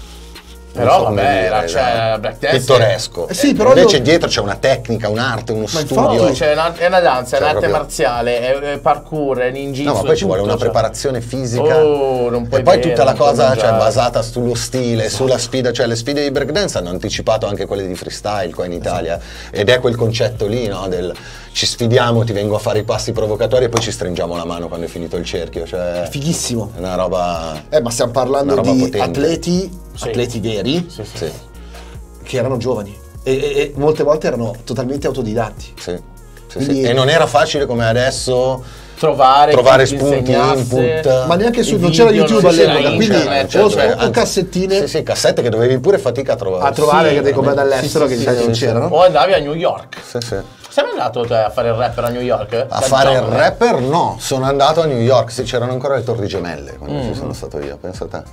Però so come vabbè, dire, era- cioè, break dance- pittoresco. Eh sì, però Invece io- dietro c'è una tecnica, un'arte, uno Ma studio. infatti, C'è una, è una danza, è Cioè, un'arte proprio- marziale, è, è parkour, è ninjitsu. No, ma poi ci vuole una cioè. preparazione fisica. Oh, non puoi e poi bere, tutta la cosa cioè, basata sullo stile, sulla sfida, cioè le sfide di breakdance hanno anticipato anche quelle di freestyle qua in Italia. Ed è quel concetto lì, no? Del ci sfidiamo, ti vengo a fare i passi provocatori e poi ci stringiamo la mano quando è finito il cerchio. Cioè, Fighissimo. è una roba. Eh, ma stiamo parlando di potente. atleti, Sì. atleti veri, Sì, sì. Sì, che erano giovani. E, e- e molte volte erano totalmente autodidatti. sì. sì, Quindi- sì. E non era facile come adesso Trovare, trovare spunti, input. Ma neanche su, non c'era YouTube all'epoca, quindi internet, o, cioè, o- cassettine Sì, sì, cassette che dovevi pure fatica a trovare. a trovare Sì, che devi comprare dall'estero Sì, che sì, non sì. c'erano. O andavi a New York. Sì, sì. Sei mai andato te, a fare il rapper a New York? A Da fare il rapper no, sono andato a New York, sì, c'erano ancora le torri gemelle quando Mm. ci sono stato io, pensa a te.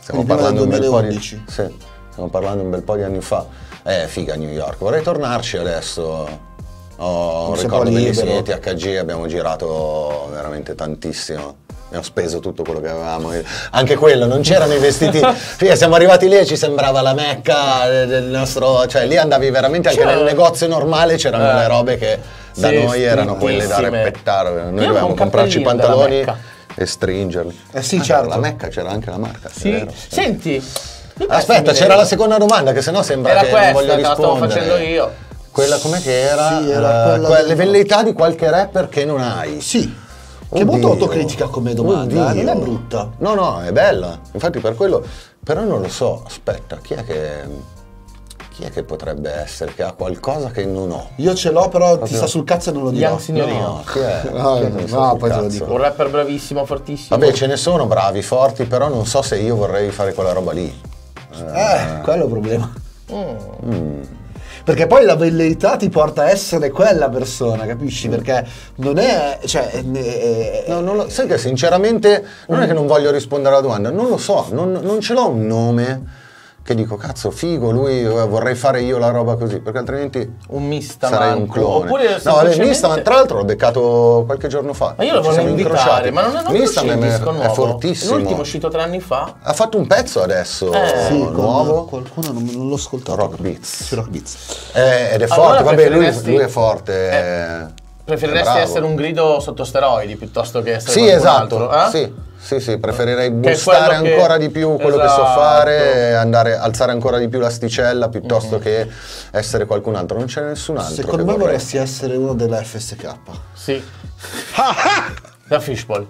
Stiamo parlando del un bel po' di 2011. Sì, stiamo parlando un bel po' di anni fa. Eh, figa New York, vorrei tornarci adesso. Ho sei ricordo bellissimo THG, abbiamo girato veramente tantissimo. Abbiamo speso tutto quello che avevamo. Anche quello, non c'erano i vestiti. *laughs* Figa, siamo arrivati lì e ci sembrava la mecca del nostro. Cioè, lì andavi veramente anche C'era- nel negozio normale, c'erano Eh. le robe che da Sì, noi erano quelle da reppettare. Noi Io dovevamo comprarci i pantaloni e stringerli. Eh sì, Ah, certo. La Mecca c'era anche la marca. Sì. vero. Senti. Aspetta, c'era la seconda domanda, che sennò sembra Era che non questa, voglio te la stavo rispondere. facendo io. Quella com'è che era? Sì, era Eh, quella Le velleità di qualche rapper che non hai. Sì, che è Oddio. molto autocritica come domanda, eh, non è Oddio. brutta. No, no, è bella. Infatti per quello... Però non lo so, aspetta, chi è che... Chi è che potrebbe essere che ha qualcosa che non ho? Io ce l'ho, però ti Proprio- sta sul cazzo e non lo dirò. Young Signorino. No, chi è? No, *laughs* Chi è che mi sta no, sul poi te lo dico. Un rapper bravissimo, fortissimo. Vabbè, ce ne sono bravi, forti, però non so se io vorrei fare quella roba lì. Eh, quello è il problema. Mm. Perché poi la velleità ti porta a essere quella persona, capisci? Perché non è. cioè. ne- No, non lo- sai che sinceramente non è che non voglio rispondere alla domanda, non lo so, non, non ce l'ho un nome che dico cazzo figo lui eh, vorrei fare io la roba così perché altrimenti Un Mistaman. sarei un clone Oppure no semplicemente- Mistaman tra l'altro l'ho beccato qualche giorno fa Ma io lo siamo invitare, incrociati. ma non è non Mistaman è, è fortissimo L'ultimo uscito tre anni fa. ha fatto un pezzo adesso Eh. Sì, nuovo qualcuno non, non l'ho ascoltato. Rock Beats. Rock Beats. Eh, ed è Allora forte vabbè lui, lui è forte Eh, è- Preferiresti essere un grido sotto steroidi piuttosto che essere sì esatto altro, eh? sì Sì, sì, preferirei Che è boostare quello che- ancora di più quello che so Esatto. fare, e andare, alzare ancora di più l'asticella piuttosto che essere qualcun altro. Non c'è nessun altro. Secondo che me vorrei. vorresti essere uno della FSK. Sì. *laughs* *laughs* Da Fishball.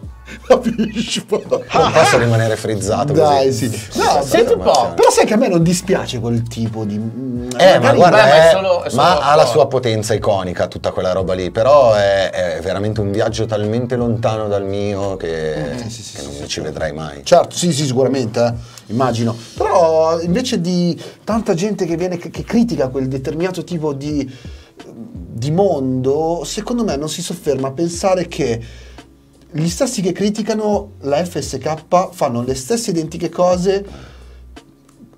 Capisci? Non posso rimanere frizzato Dai, così. sì. No, Senti un po'. Però sai che a me non dispiace quel tipo di... mm, Eh, ma guarda, è è- solo- è solo ma ha la sua potenza iconica tutta quella roba lì, però è, è veramente un viaggio talmente lontano dal mio che, sì, sì, sì, che non sì. ci vedrai mai. Certo, sì, sì, sicuramente, eh, immagino. Però invece di tanta gente che viene che, che critica quel determinato tipo di, di mondo, secondo me non si sofferma a pensare che gli stessi che criticano la FSK fanno le stesse identiche cose.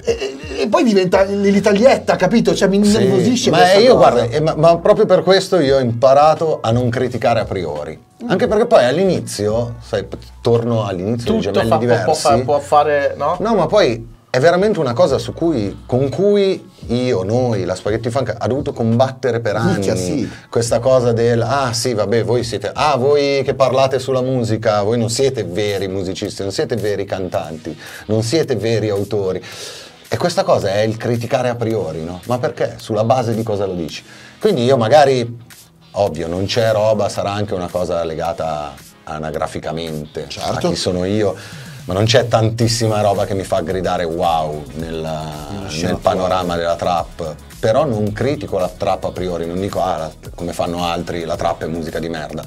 E, e- poi diventa l'italietta, capito? Cioè mi Sì, innervosisce ma questa io cosa. guarda, eh, ma, ma proprio per questo io ho imparato a non criticare a priori. Anche perché poi all'inizio, sai, torno all'inizio di Tutto Gemelli fa- Diversi. può fa- può fare, no? No, ma poi è veramente una cosa su cui, con cui io, noi, la Spaghetti Funk ha dovuto combattere per anni. Minchia, sì. Questa cosa del, ah sì, vabbè, voi siete, ah voi che parlate sulla musica, voi non siete veri musicisti, non siete veri cantanti, non siete veri autori. E questa cosa è il criticare a priori, no? Ma perché? Sulla base di cosa lo dici? Quindi io magari, ovvio, non c'è roba, sarà anche una cosa legata anagraficamente Certo. a chi sono io, ma non c'è tantissima roba che mi fa gridare wow scena nel panorama della trap. Però non critico la trap a priori, non dico ah, come fanno altri, la trap è musica di merda.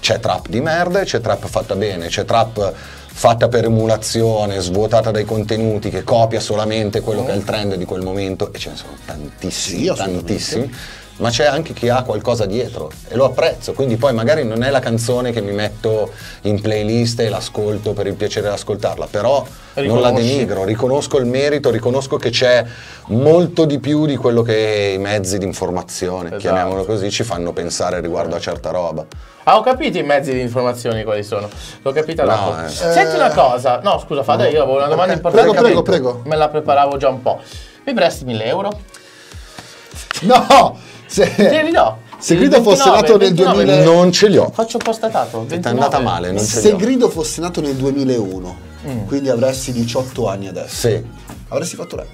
C'è trap di merda c'è trap fatta bene, c'è trap fatta per emulazione, svuotata dai contenuti, che copia solamente quello che è il trend di quel momento, e ce ne sono tantissimi, Sì, tantissimi. Ma c'è anche chi ha qualcosa dietro e lo apprezzo, quindi poi magari non è la canzone che mi metto in playlist e l'ascolto per il piacere di ascoltarla, però non la Riconosci. denigro, riconosco il merito, riconosco che c'è molto di più di quello che i mezzi di informazione, Esatto. chiamiamolo così, ci fanno pensare riguardo a certa roba. Ah, ho capito i mezzi di informazione quali sono. L'ho capita No, dopo. eh. Senti una cosa. No, scusa, Fada, io avevo una domanda Ok. importante. Prego, prego, prego. Me la preparavo già un po'. Mi presti 1000 euro? No! Se, Te li do. se Grido fosse 29, nato nel 29. 2000... Non ce li ho. Faccio un po' statato. È andata male, non ce Se li ho. Grido fosse nato nel 2001, Mm. quindi avresti 18 anni adesso, Sì. avresti fatto rap.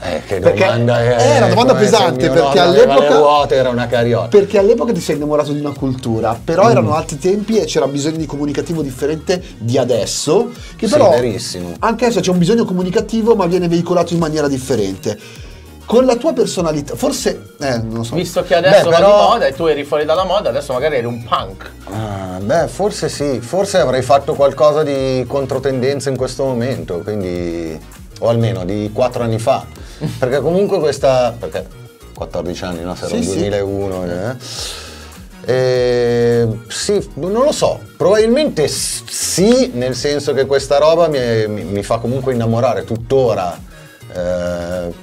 Eh, che Perché domanda è. è una domanda pesante, perché all'epoca- le ruote era una carriola. Perché all'epoca ti sei innamorato di una cultura, però Mm. erano altri tempi e c'era bisogno di comunicativo differente di adesso, che Sì, però verissimo. anche adesso c'è un bisogno comunicativo ma viene veicolato in maniera differente. Con la tua personalità, forse, eh, non so. Visto che adesso Beh, però- di moda e tu eri fuori dalla moda, adesso magari eri un punk. Ah, beh, forse sì, forse avrei fatto qualcosa di controtendenza in questo momento, quindi o almeno di quattro anni fa. *laughs* Perché comunque questa perché 14 anni, no, se era Sì, il sì. 2001 eh. E, sì, non lo so, probabilmente sì, nel senso che questa roba mi, mi- mi fa comunque innamorare tuttora. Eh,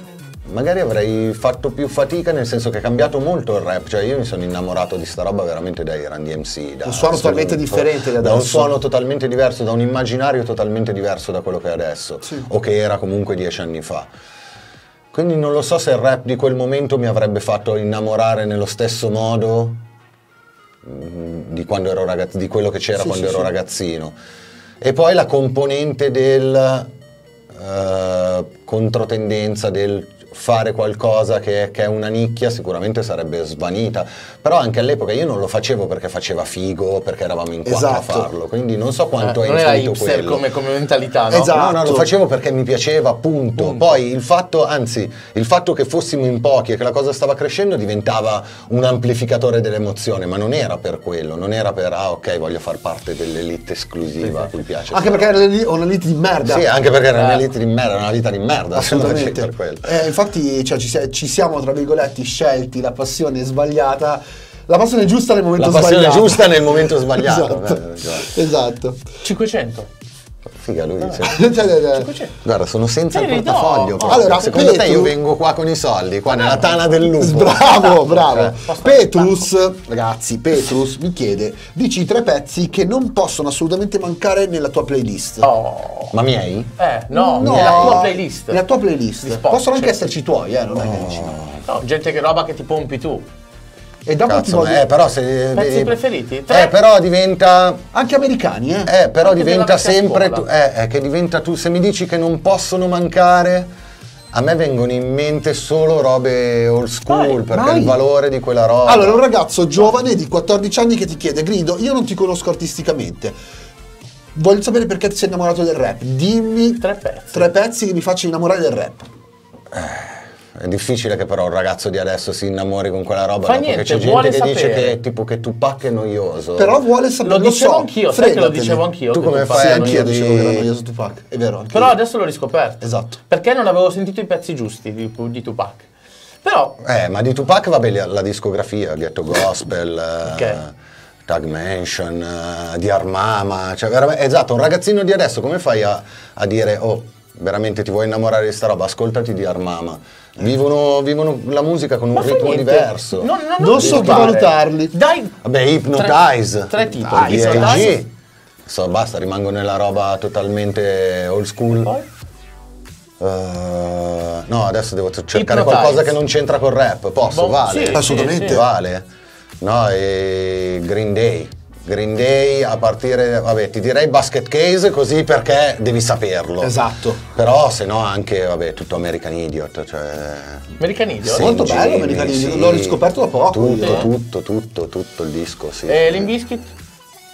magari avrei fatto più fatica nel senso che è cambiato molto il rap, cioè io mi sono innamorato di sta roba veramente dai Run DMC. Da Un suono totalmente differente da Da un suono totalmente diverso, da un immaginario totalmente diverso da quello che è adesso, Sì. o che era comunque dieci anni fa. Quindi non lo so se il rap di quel momento mi avrebbe fatto innamorare nello stesso modo mm, di, quando ero ragazz- di quello che c'era Sì, quando sì, ero ragazzino. E poi la componente del eh, controtendenza, del fare qualcosa che, che è una nicchia sicuramente sarebbe svanita. Però anche all'epoca io non lo facevo perché faceva figo, perché eravamo in quattro a Esatto. farlo. Quindi non so quanto Eh, è non era influito hipster quello. come, come mentalità, no? Esatto. No, no, lo facevo perché mi piaceva, appunto. Punto. Poi il fatto, anzi, il fatto che fossimo in pochi e che la cosa stava crescendo diventava un amplificatore dell'emozione, ma non era per quello, non era per, ah ok, voglio far parte dell'elite esclusiva a cui piace. Anche perché era lì- una lite di merda. Sì, anche perché era Eh. un'elite di merda, era una vita di merda, se non Assolutamente. per quello. Eh, infatti cioè, ci, ci siamo, tra virgolette, scelti la passione sbagliata. La passione giusta nel momento La passione sbagliato. giusta nel momento *laughs* sbagliato. esatto. Eh, esatto. esatto. 500. Figa lui. sì. *laughs* Cioè, eh, Cos'è? Guarda, sono senza Te il portafoglio. Proprio. Allora, Secondo te Petru- io vengo qua con i soldi, qua nella tana del lupo. Bravo, bravo. Eh. Petrus, ragazzi, Petrus mi chiede, dici i tre pezzi che non possono assolutamente mancare nella tua playlist. Oh. Ma miei? Eh, no, nella tua playlist. Nella tua playlist. Possono anche cioè. esserci tuoi, eh, non è che dici no. No, gente che roba che ti pompi tu. E dopo ti Cazzo, voglio... eh, però se... Pezzi eh, preferiti? Tre? Eh, però diventa... Anche americani, eh. Eh, però Anche diventa sempre... Tu, eh, è che diventa tu... Se mi dici che non possono mancare... A me vengono in mente solo robe old school, Vai, perché vai. il valore di quella roba... Allora, un ragazzo giovane di 14 anni che ti chiede, Grido, io non ti conosco artisticamente. Voglio sapere perché ti sei innamorato del rap. Dimmi Tre pezzi. tre pezzi che mi facciano innamorare del rap. È difficile che però un ragazzo di adesso si innamori con quella roba. Fa dopo niente, che c'è gente che dice che tipo che Tupac è noioso. Però vuole sapere. Lo dicevo so, anch'io, sai che lo dicevo anch'io. Tu come fai Sì, anch'io dicevo che era noioso Tupac. È vero. Però io. adesso l'ho riscoperto. Esatto. Perché non avevo sentito i pezzi giusti di, di Tupac. Però, Eh, ma di Tupac va bene la, discografia, Ghetto Gospel, *laughs* Ok. eh, Tag Mansion, eh, di Armama, cioè veramente, esatto, un ragazzino di adesso come fai a, a dire oh, veramente ti vuoi innamorare di sta roba, ascoltati di Armama. Vivono, vivono la musica con un ma ritmo diverso. Non, non, Non non sottovalutarli. Dai, Vabbè, Hypnotize, Tre, tre titoli. Hypnotize. So, basta, rimango nella roba totalmente old school. Poi? Uh, no, adesso devo cercare Hypnotize. qualcosa che non c'entra col rap. Posso? Boh, vale? sì, Assolutamente. sì, sì. Vale? No, e Green Day. Green Day a partire, vabbè, ti direi basket case così perché devi saperlo. Esatto. Però se no anche, vabbè, tutto American Idiot, cioè... American Idiot? Sì, Molto Jimmy, bello American Idiot, sì. l'ho riscoperto da poco Tutto, io. tutto, tutto, tutto il disco, sì. E Limbiskit?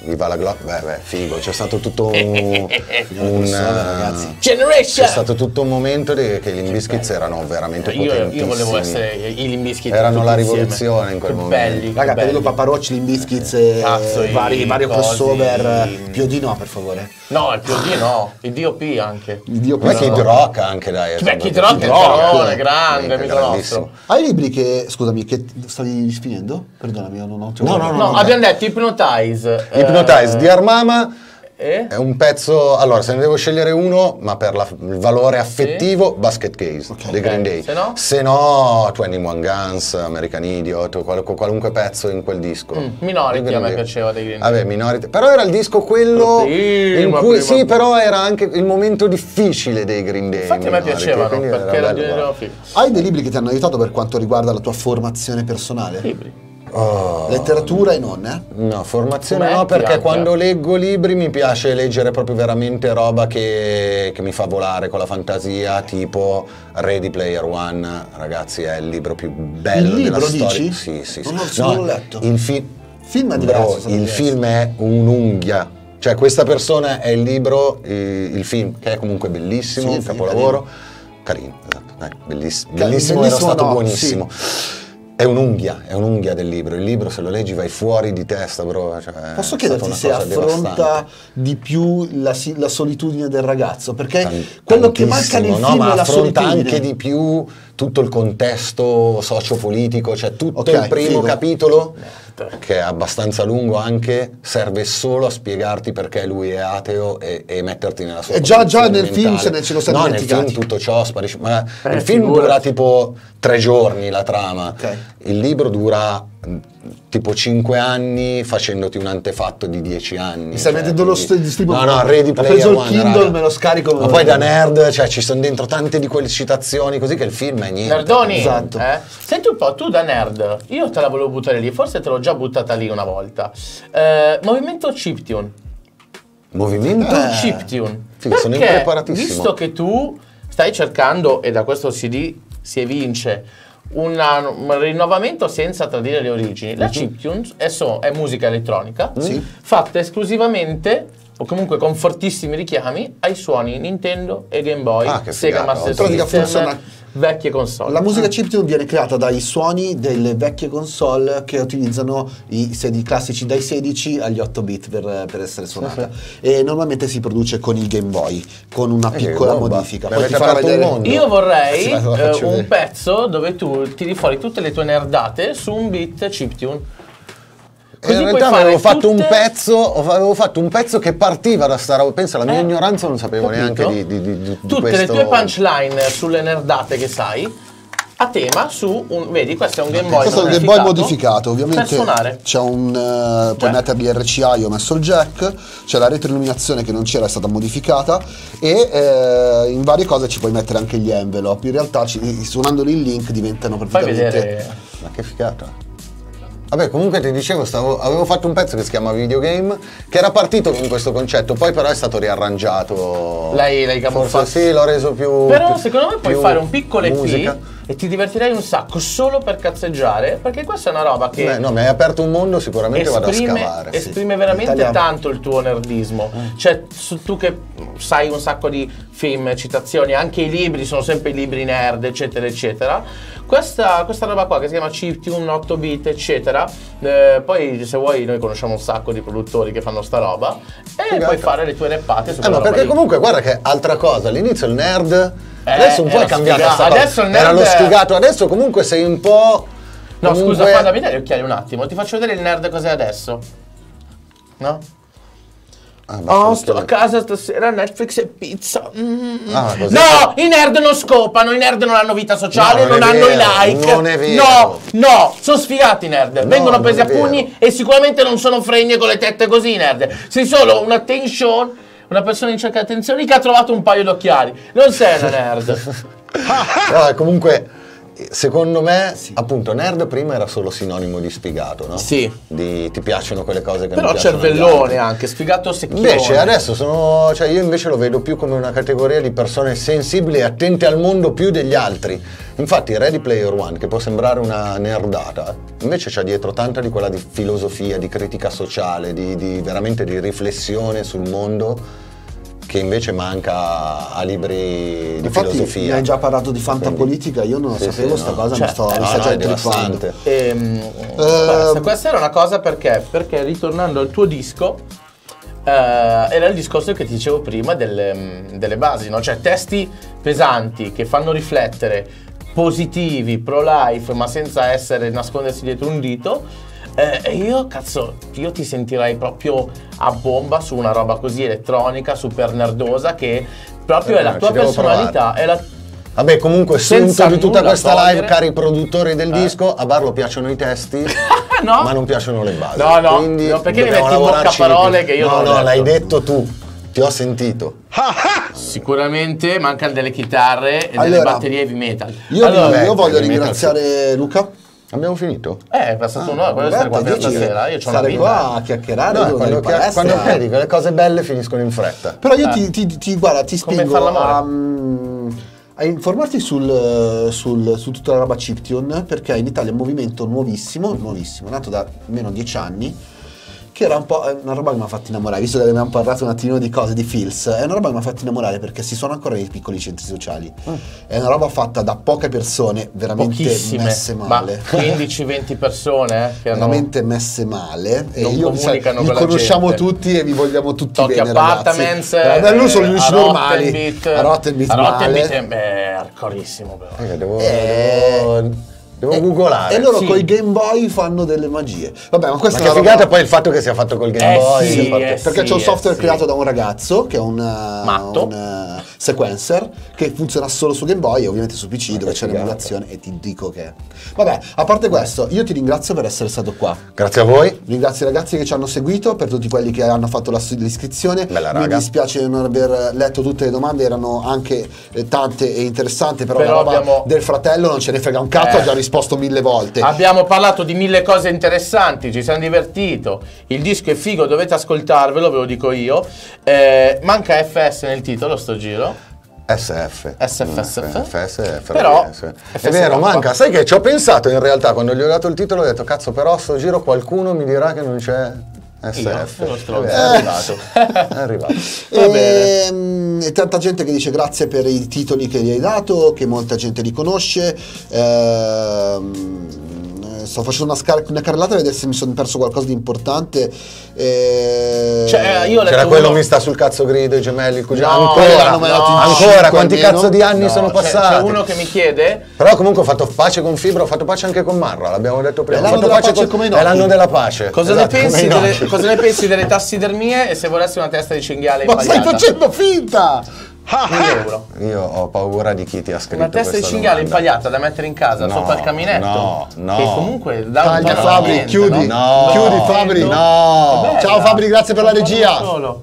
Viva la gloria, beh, beh, figo, c'è stato tutto *laughs* un... un, ragazzi. eh, Generation! c'è stato tutto un momento de- che gli Limbiskits erano veramente Io, potentissimi. io volevo essere i Limbiskit. Erano la tutti insieme. rivoluzione in quel Che momento. Belli, Raga, periodo Paparocci, Limbiskits e Cazzo, i vari, vari cosi, crossover. i- Più no, per favore. No, il POD no, il DOP anche. Dio Ma che no. Kid Rock anche, dai. Beh, Kid Rock è grande, amico grandissimo. nostro. Hai libri che, scusami, che stavi finendo? Perdonami, io non ho No, no, No, abbiamo detto Hypnotize. Hypnotize di Armama E? è un pezzo, allora se ne devo scegliere uno, ma per la- il valore affettivo, Basket Case Ok. dei Green Day. se no? Se no, 21 Guns, American Idiot, qual- qualunque pezzo in quel disco. Mm, Minority a me piaceva dei Green Day. Vabbè, Minority. Però era il disco quello Prima, in cui, prima. sì, però era anche il momento difficile dei Green Day. Infatti a me Minority, piacevano, perché era era fighi. Hai dei libri che ti hanno aiutato per quanto riguarda la tua formazione personale? Libri. Oh. Letteratura e non, eh? No, formazione Fumetti no, perché anche. quando leggo libri mi piace leggere proprio veramente roba che, che mi fa volare con la fantasia, tipo Ready Player One, ragazzi, è il libro più bello Il libro, della storia. dici? Sì, sì, sì. Non l'ho- non l'ho letto. Il film Film è Bro, diverso. sono il diversi. film è un'unghia. Cioè, questa persona è il libro, eh, il film, che è comunque bellissimo, Sì, un sì, capolavoro. Carino, esatto, dai, bellissimo. Ca- Bellissimo, bellissimo era stato no, buonissimo. È un'unghia, è un'unghia del libro. Il libro, se lo leggi, vai fuori di testa, bro. Cioè, Posso chiederti se affronta devastante. di più la, la solitudine del ragazzo? Perché Tan- quello che manca nel no, film ma è la affronta solitudine. anche di più tutto il contesto sociopolitico, cioè tutto Ok, il primo figo. capitolo che è abbastanza lungo anche, serve solo a spiegarti perché lui è ateo e, e metterti nella sua E già- già nel film mentale. se ne- ce lo siamo No, nel film tutto ciò sparisce, ma Eh, il film figurati. dura tipo tre giorni la trama, Ok. il libro dura tipo cinque anni facendoti un antefatto di dieci anni. Mi stai cioè, mettendo lo st- distribu- No, no, Ready Ho Player preso il Kindle, raga. me lo scarico, Ma poi da nerd, cioè ci sono dentro tante di quelle citazioni così che il film è niente. Nerdoni, Esatto. eh? Senti un po', tu da nerd, io te la volevo buttare lì, forse te l'ho già buttata lì una volta. Eh, movimento chiptune. Movimento? Eh. Chiptune. Figa, sono Perché, impreparatissimo. Visto che tu stai cercando, e da questo CD si evince, una- un rinnovamento senza tradire le origini, la chiptune è, so- è musica elettronica Sì. fatta esclusivamente o comunque con fortissimi richiami ai suoni Nintendo e Game Boy, Ah, Sega. Master System, vecchie console. La musica chiptune viene creata dai suoni delle vecchie console che utilizzano i CD classici dai 16 agli 8 bit per, per essere suonata. E normalmente si produce con il Game Boy, con una Eh, piccola bomba. modifica. Poi ti farò aperto un vedere. mondo. Io vorrei Sì, eh, un vedere. pezzo dove tu tiri fuori tutte le tue nerdate su un beat chiptune. Così in realtà avevo fatto, un tutte- pezzo, avevo fatto un pezzo che partiva da sta roba. Pensa, la mia Eh, ignoranza non sapevo capito? neanche di, di, di, di Tutte questo. le tue punchline sulle nerdate che sai a tema su un vedi questo è un Game Boy Questo è un Game Boy modificato, ovviamente per suonare c'è un eh, puoi Cioè? mettergli RCA, io ho messo il jack, c'è la retroilluminazione che non c'era, è stata modificata e eh, in varie cose ci puoi mettere anche gli envelope. In realtà ci- suonandoli il link diventano fai praticamente vedere Ma che figata. Vabbè, comunque ti dicevo, stavo- avevo fatto un pezzo che si chiama Videogame, che era partito con questo concetto, poi però è stato riarrangiato. L'hai- l'hai camuffato. Forse sì, l'ho reso più. però più- secondo me puoi fare un piccolo. EP e ti divertirai un sacco solo per cazzeggiare perché questa è una roba che Beh, no, mi hai aperto un mondo, sicuramente vado a esprime, scavare. sì. esprime veramente Italiano. tanto il tuo nerdismo. Mm. Cioè, tu che sai un sacco di film, citazioni, anche i libri sono sempre i libri nerd, eccetera, eccetera. Questa, questa roba qua che si chiama chiptune, 8 bit, eccetera. eh, poi, se vuoi, noi conosciamo un sacco di produttori che fanno sta roba e Figata. puoi fare le tue reppate su Eh, quella ma roba perché lì. comunque guarda che altra cosa, all'inizio il nerd adesso un po' era è cambiata sta. Adesso il Era nerd lo è- sfigato, adesso comunque sei un po'. No, comunque- scusa, fa dammi dare gli occhiali un attimo. Ti faccio vedere il nerd cos'è adesso. No? Ah, Oh, lo sto a casa stasera, Netflix e pizza. Mm. Ah, no, i nerd non scopano, i nerd non hanno vita sociale, No, non non, hanno vero, i like. non è vero. No, no, sono sfigati i nerd. Vengono non presi a pugni e sicuramente non sono fregne con le tette così i nerd. Sei solo un attention, una persona in cerca di attenzione che ha trovato un paio d'occhiali. Non sei una nerd. *laughs* No, comunque, secondo me, appunto, nerd prima era solo sinonimo di sfigato, no? Sì. Di ti piacciono quelle cose che Però non piacciono agli cervellone anche, sfigato secchione. Invece adesso sono, cioè io invece lo vedo più come una categoria di persone sensibili e attente al mondo più degli altri. Infatti Ready Player One, che può sembrare una nerdata, invece c'ha dietro tanta di quella di filosofia, di critica sociale, di, di- veramente di riflessione sul mondo che invece manca a libri di Infatti filosofia. mi hai già parlato di fantapolitica, io non lo Sì, sapevo sì, sta no. cosa, Cioè, mi sto, eh, mi no, sta no, già è intrippando. Ehm, questa, questa era una cosa perché? Perché ritornando al tuo disco, eh, era il discorso che ti dicevo prima delle, mm, delle basi, no? cioè testi pesanti che fanno riflettere, positivi, pro-life, ma senza essere nascondersi dietro un dito. Eh, io, cazzo, io ti sentirei proprio a bomba su una roba così elettronica, super nerdosa, che proprio Eh, è la tua personalità, è la, Vabbè, comunque, Senza di tutta questa togliere. live, cari produttori del Eh. disco, a Barlo piacciono i testi, *laughs* no? ma non piacciono le basi. No, no, Quindi no, perché mi metti in bocca parole che io no, non No, detto. l'hai detto tu, ti ho sentito. Sicuramente mancano delle chitarre e delle Allora, batterie heavy metal. Io, allora, io voglio ringraziare Luca. Abbiamo finito? eh, è passato un'ora, quello stare qua fino stasera. Io ho una vita. qua a chiacchierare, No, quando, palestra. quando credi che le cose belle finiscono in fretta. Però io ti, ti- ti- guarda, ti Eh. Spingo a, mm, a informarti sul, sul- su tutta la roba chiptune perché in Italia è un movimento nuovissimo, nuovissimo, nato da almeno dieci anni che era un po' è una roba che mi ha fatto innamorare, visto che abbiamo parlato un attimo di cose, di feels, è una roba che mi ha fatto innamorare perché si sono ancora nei piccoli centri sociali. È una roba fatta da poche persone, veramente Pochissime, messe ma male. 15-20 persone eh, che hanno veramente messe male e Non io sai, comunicano li con la conosciamo gente. tutti e vi vogliamo tutti Tokyo bene ragazzi Apartments, Eh, beh, loro sono gli eh, unici a normali a Rottenbeat a male. Rottenbeat è beh, hardcoreissimo però. Eh, devo, Eh. devo, devo googolare. e loro sì. con i Game Boy fanno delle magie vabbè ma questa Ma è che una figata roba poi il fatto che sia fatto col Game Eh Boy. sì, parte- eh perché c'è un sì, software sì. creato da un ragazzo che è un, Matto. un, uh, sequencer che funziona solo su Game Boy e ovviamente su PC dove che c'è l'emulazione e ti dico che vabbè a parte questo io ti ringrazio per essere stato qua Grazie a voi. Ringrazio i ragazzi che ci hanno seguito, per tutti quelli che hanno fatto la- l'iscrizione. Bella Mi raga. dispiace non aver letto tutte le domande, erano anche eh, tante e interessanti, però, Però la roba abbiamo- del fratello non ce ne frega un cazzo, Eh. già risposto mille volte. Abbiamo parlato di mille cose interessanti, ci siamo divertito. Il disco è figo, dovete ascoltarvelo, ve lo dico io. Eh, manca FS nel titolo, sto giro. SF. SFSF. FS, Però- È vero, manca. Sai che ci ho pensato in realtà quando gli ho dato il titolo ho detto cazzo però a sto giro qualcuno mi dirà che non c'è SF. Io, stronzo. vero, è arrivato. È *laughs* arrivato. Ehm, E, tanta gente che dice grazie per i titoli che gli hai dato, che molta gente li conosce. Ehm, eh, sto facendo una, scar- una carrellata a vedere se mi sono perso qualcosa di importante. Eh, Cioè, io ho letto C'era quello uno- mi sta sul cazzo grido, i gemelli, il cugino. No, ancora, in ancora, quanti almeno. cazzo di anni No, sono c'è- passati? C'è uno che mi chiede Però comunque ho fatto pace con Fibra, ho fatto pace anche con Marra, l'abbiamo detto prima. È Ho l'anno fatto della pace con- È l'anno della pace. cosa, Esatto, ne pensi delle, cosa ne pensi delle tassidermie e se vorresti una testa di cinghiale Ma stai facendo finta! 1000 euro. Io ho paura di chi ti ha scritto Una testa di cinghiale domanda. impagliata da mettere in casa No, sopra il caminetto. no, no. Che comunque dà un Taglia, po' Fabri, d'ambiente, chiudi. no? No, Chiudi, Fabri. No. Ciao, Fabri, grazie per la regia. solo.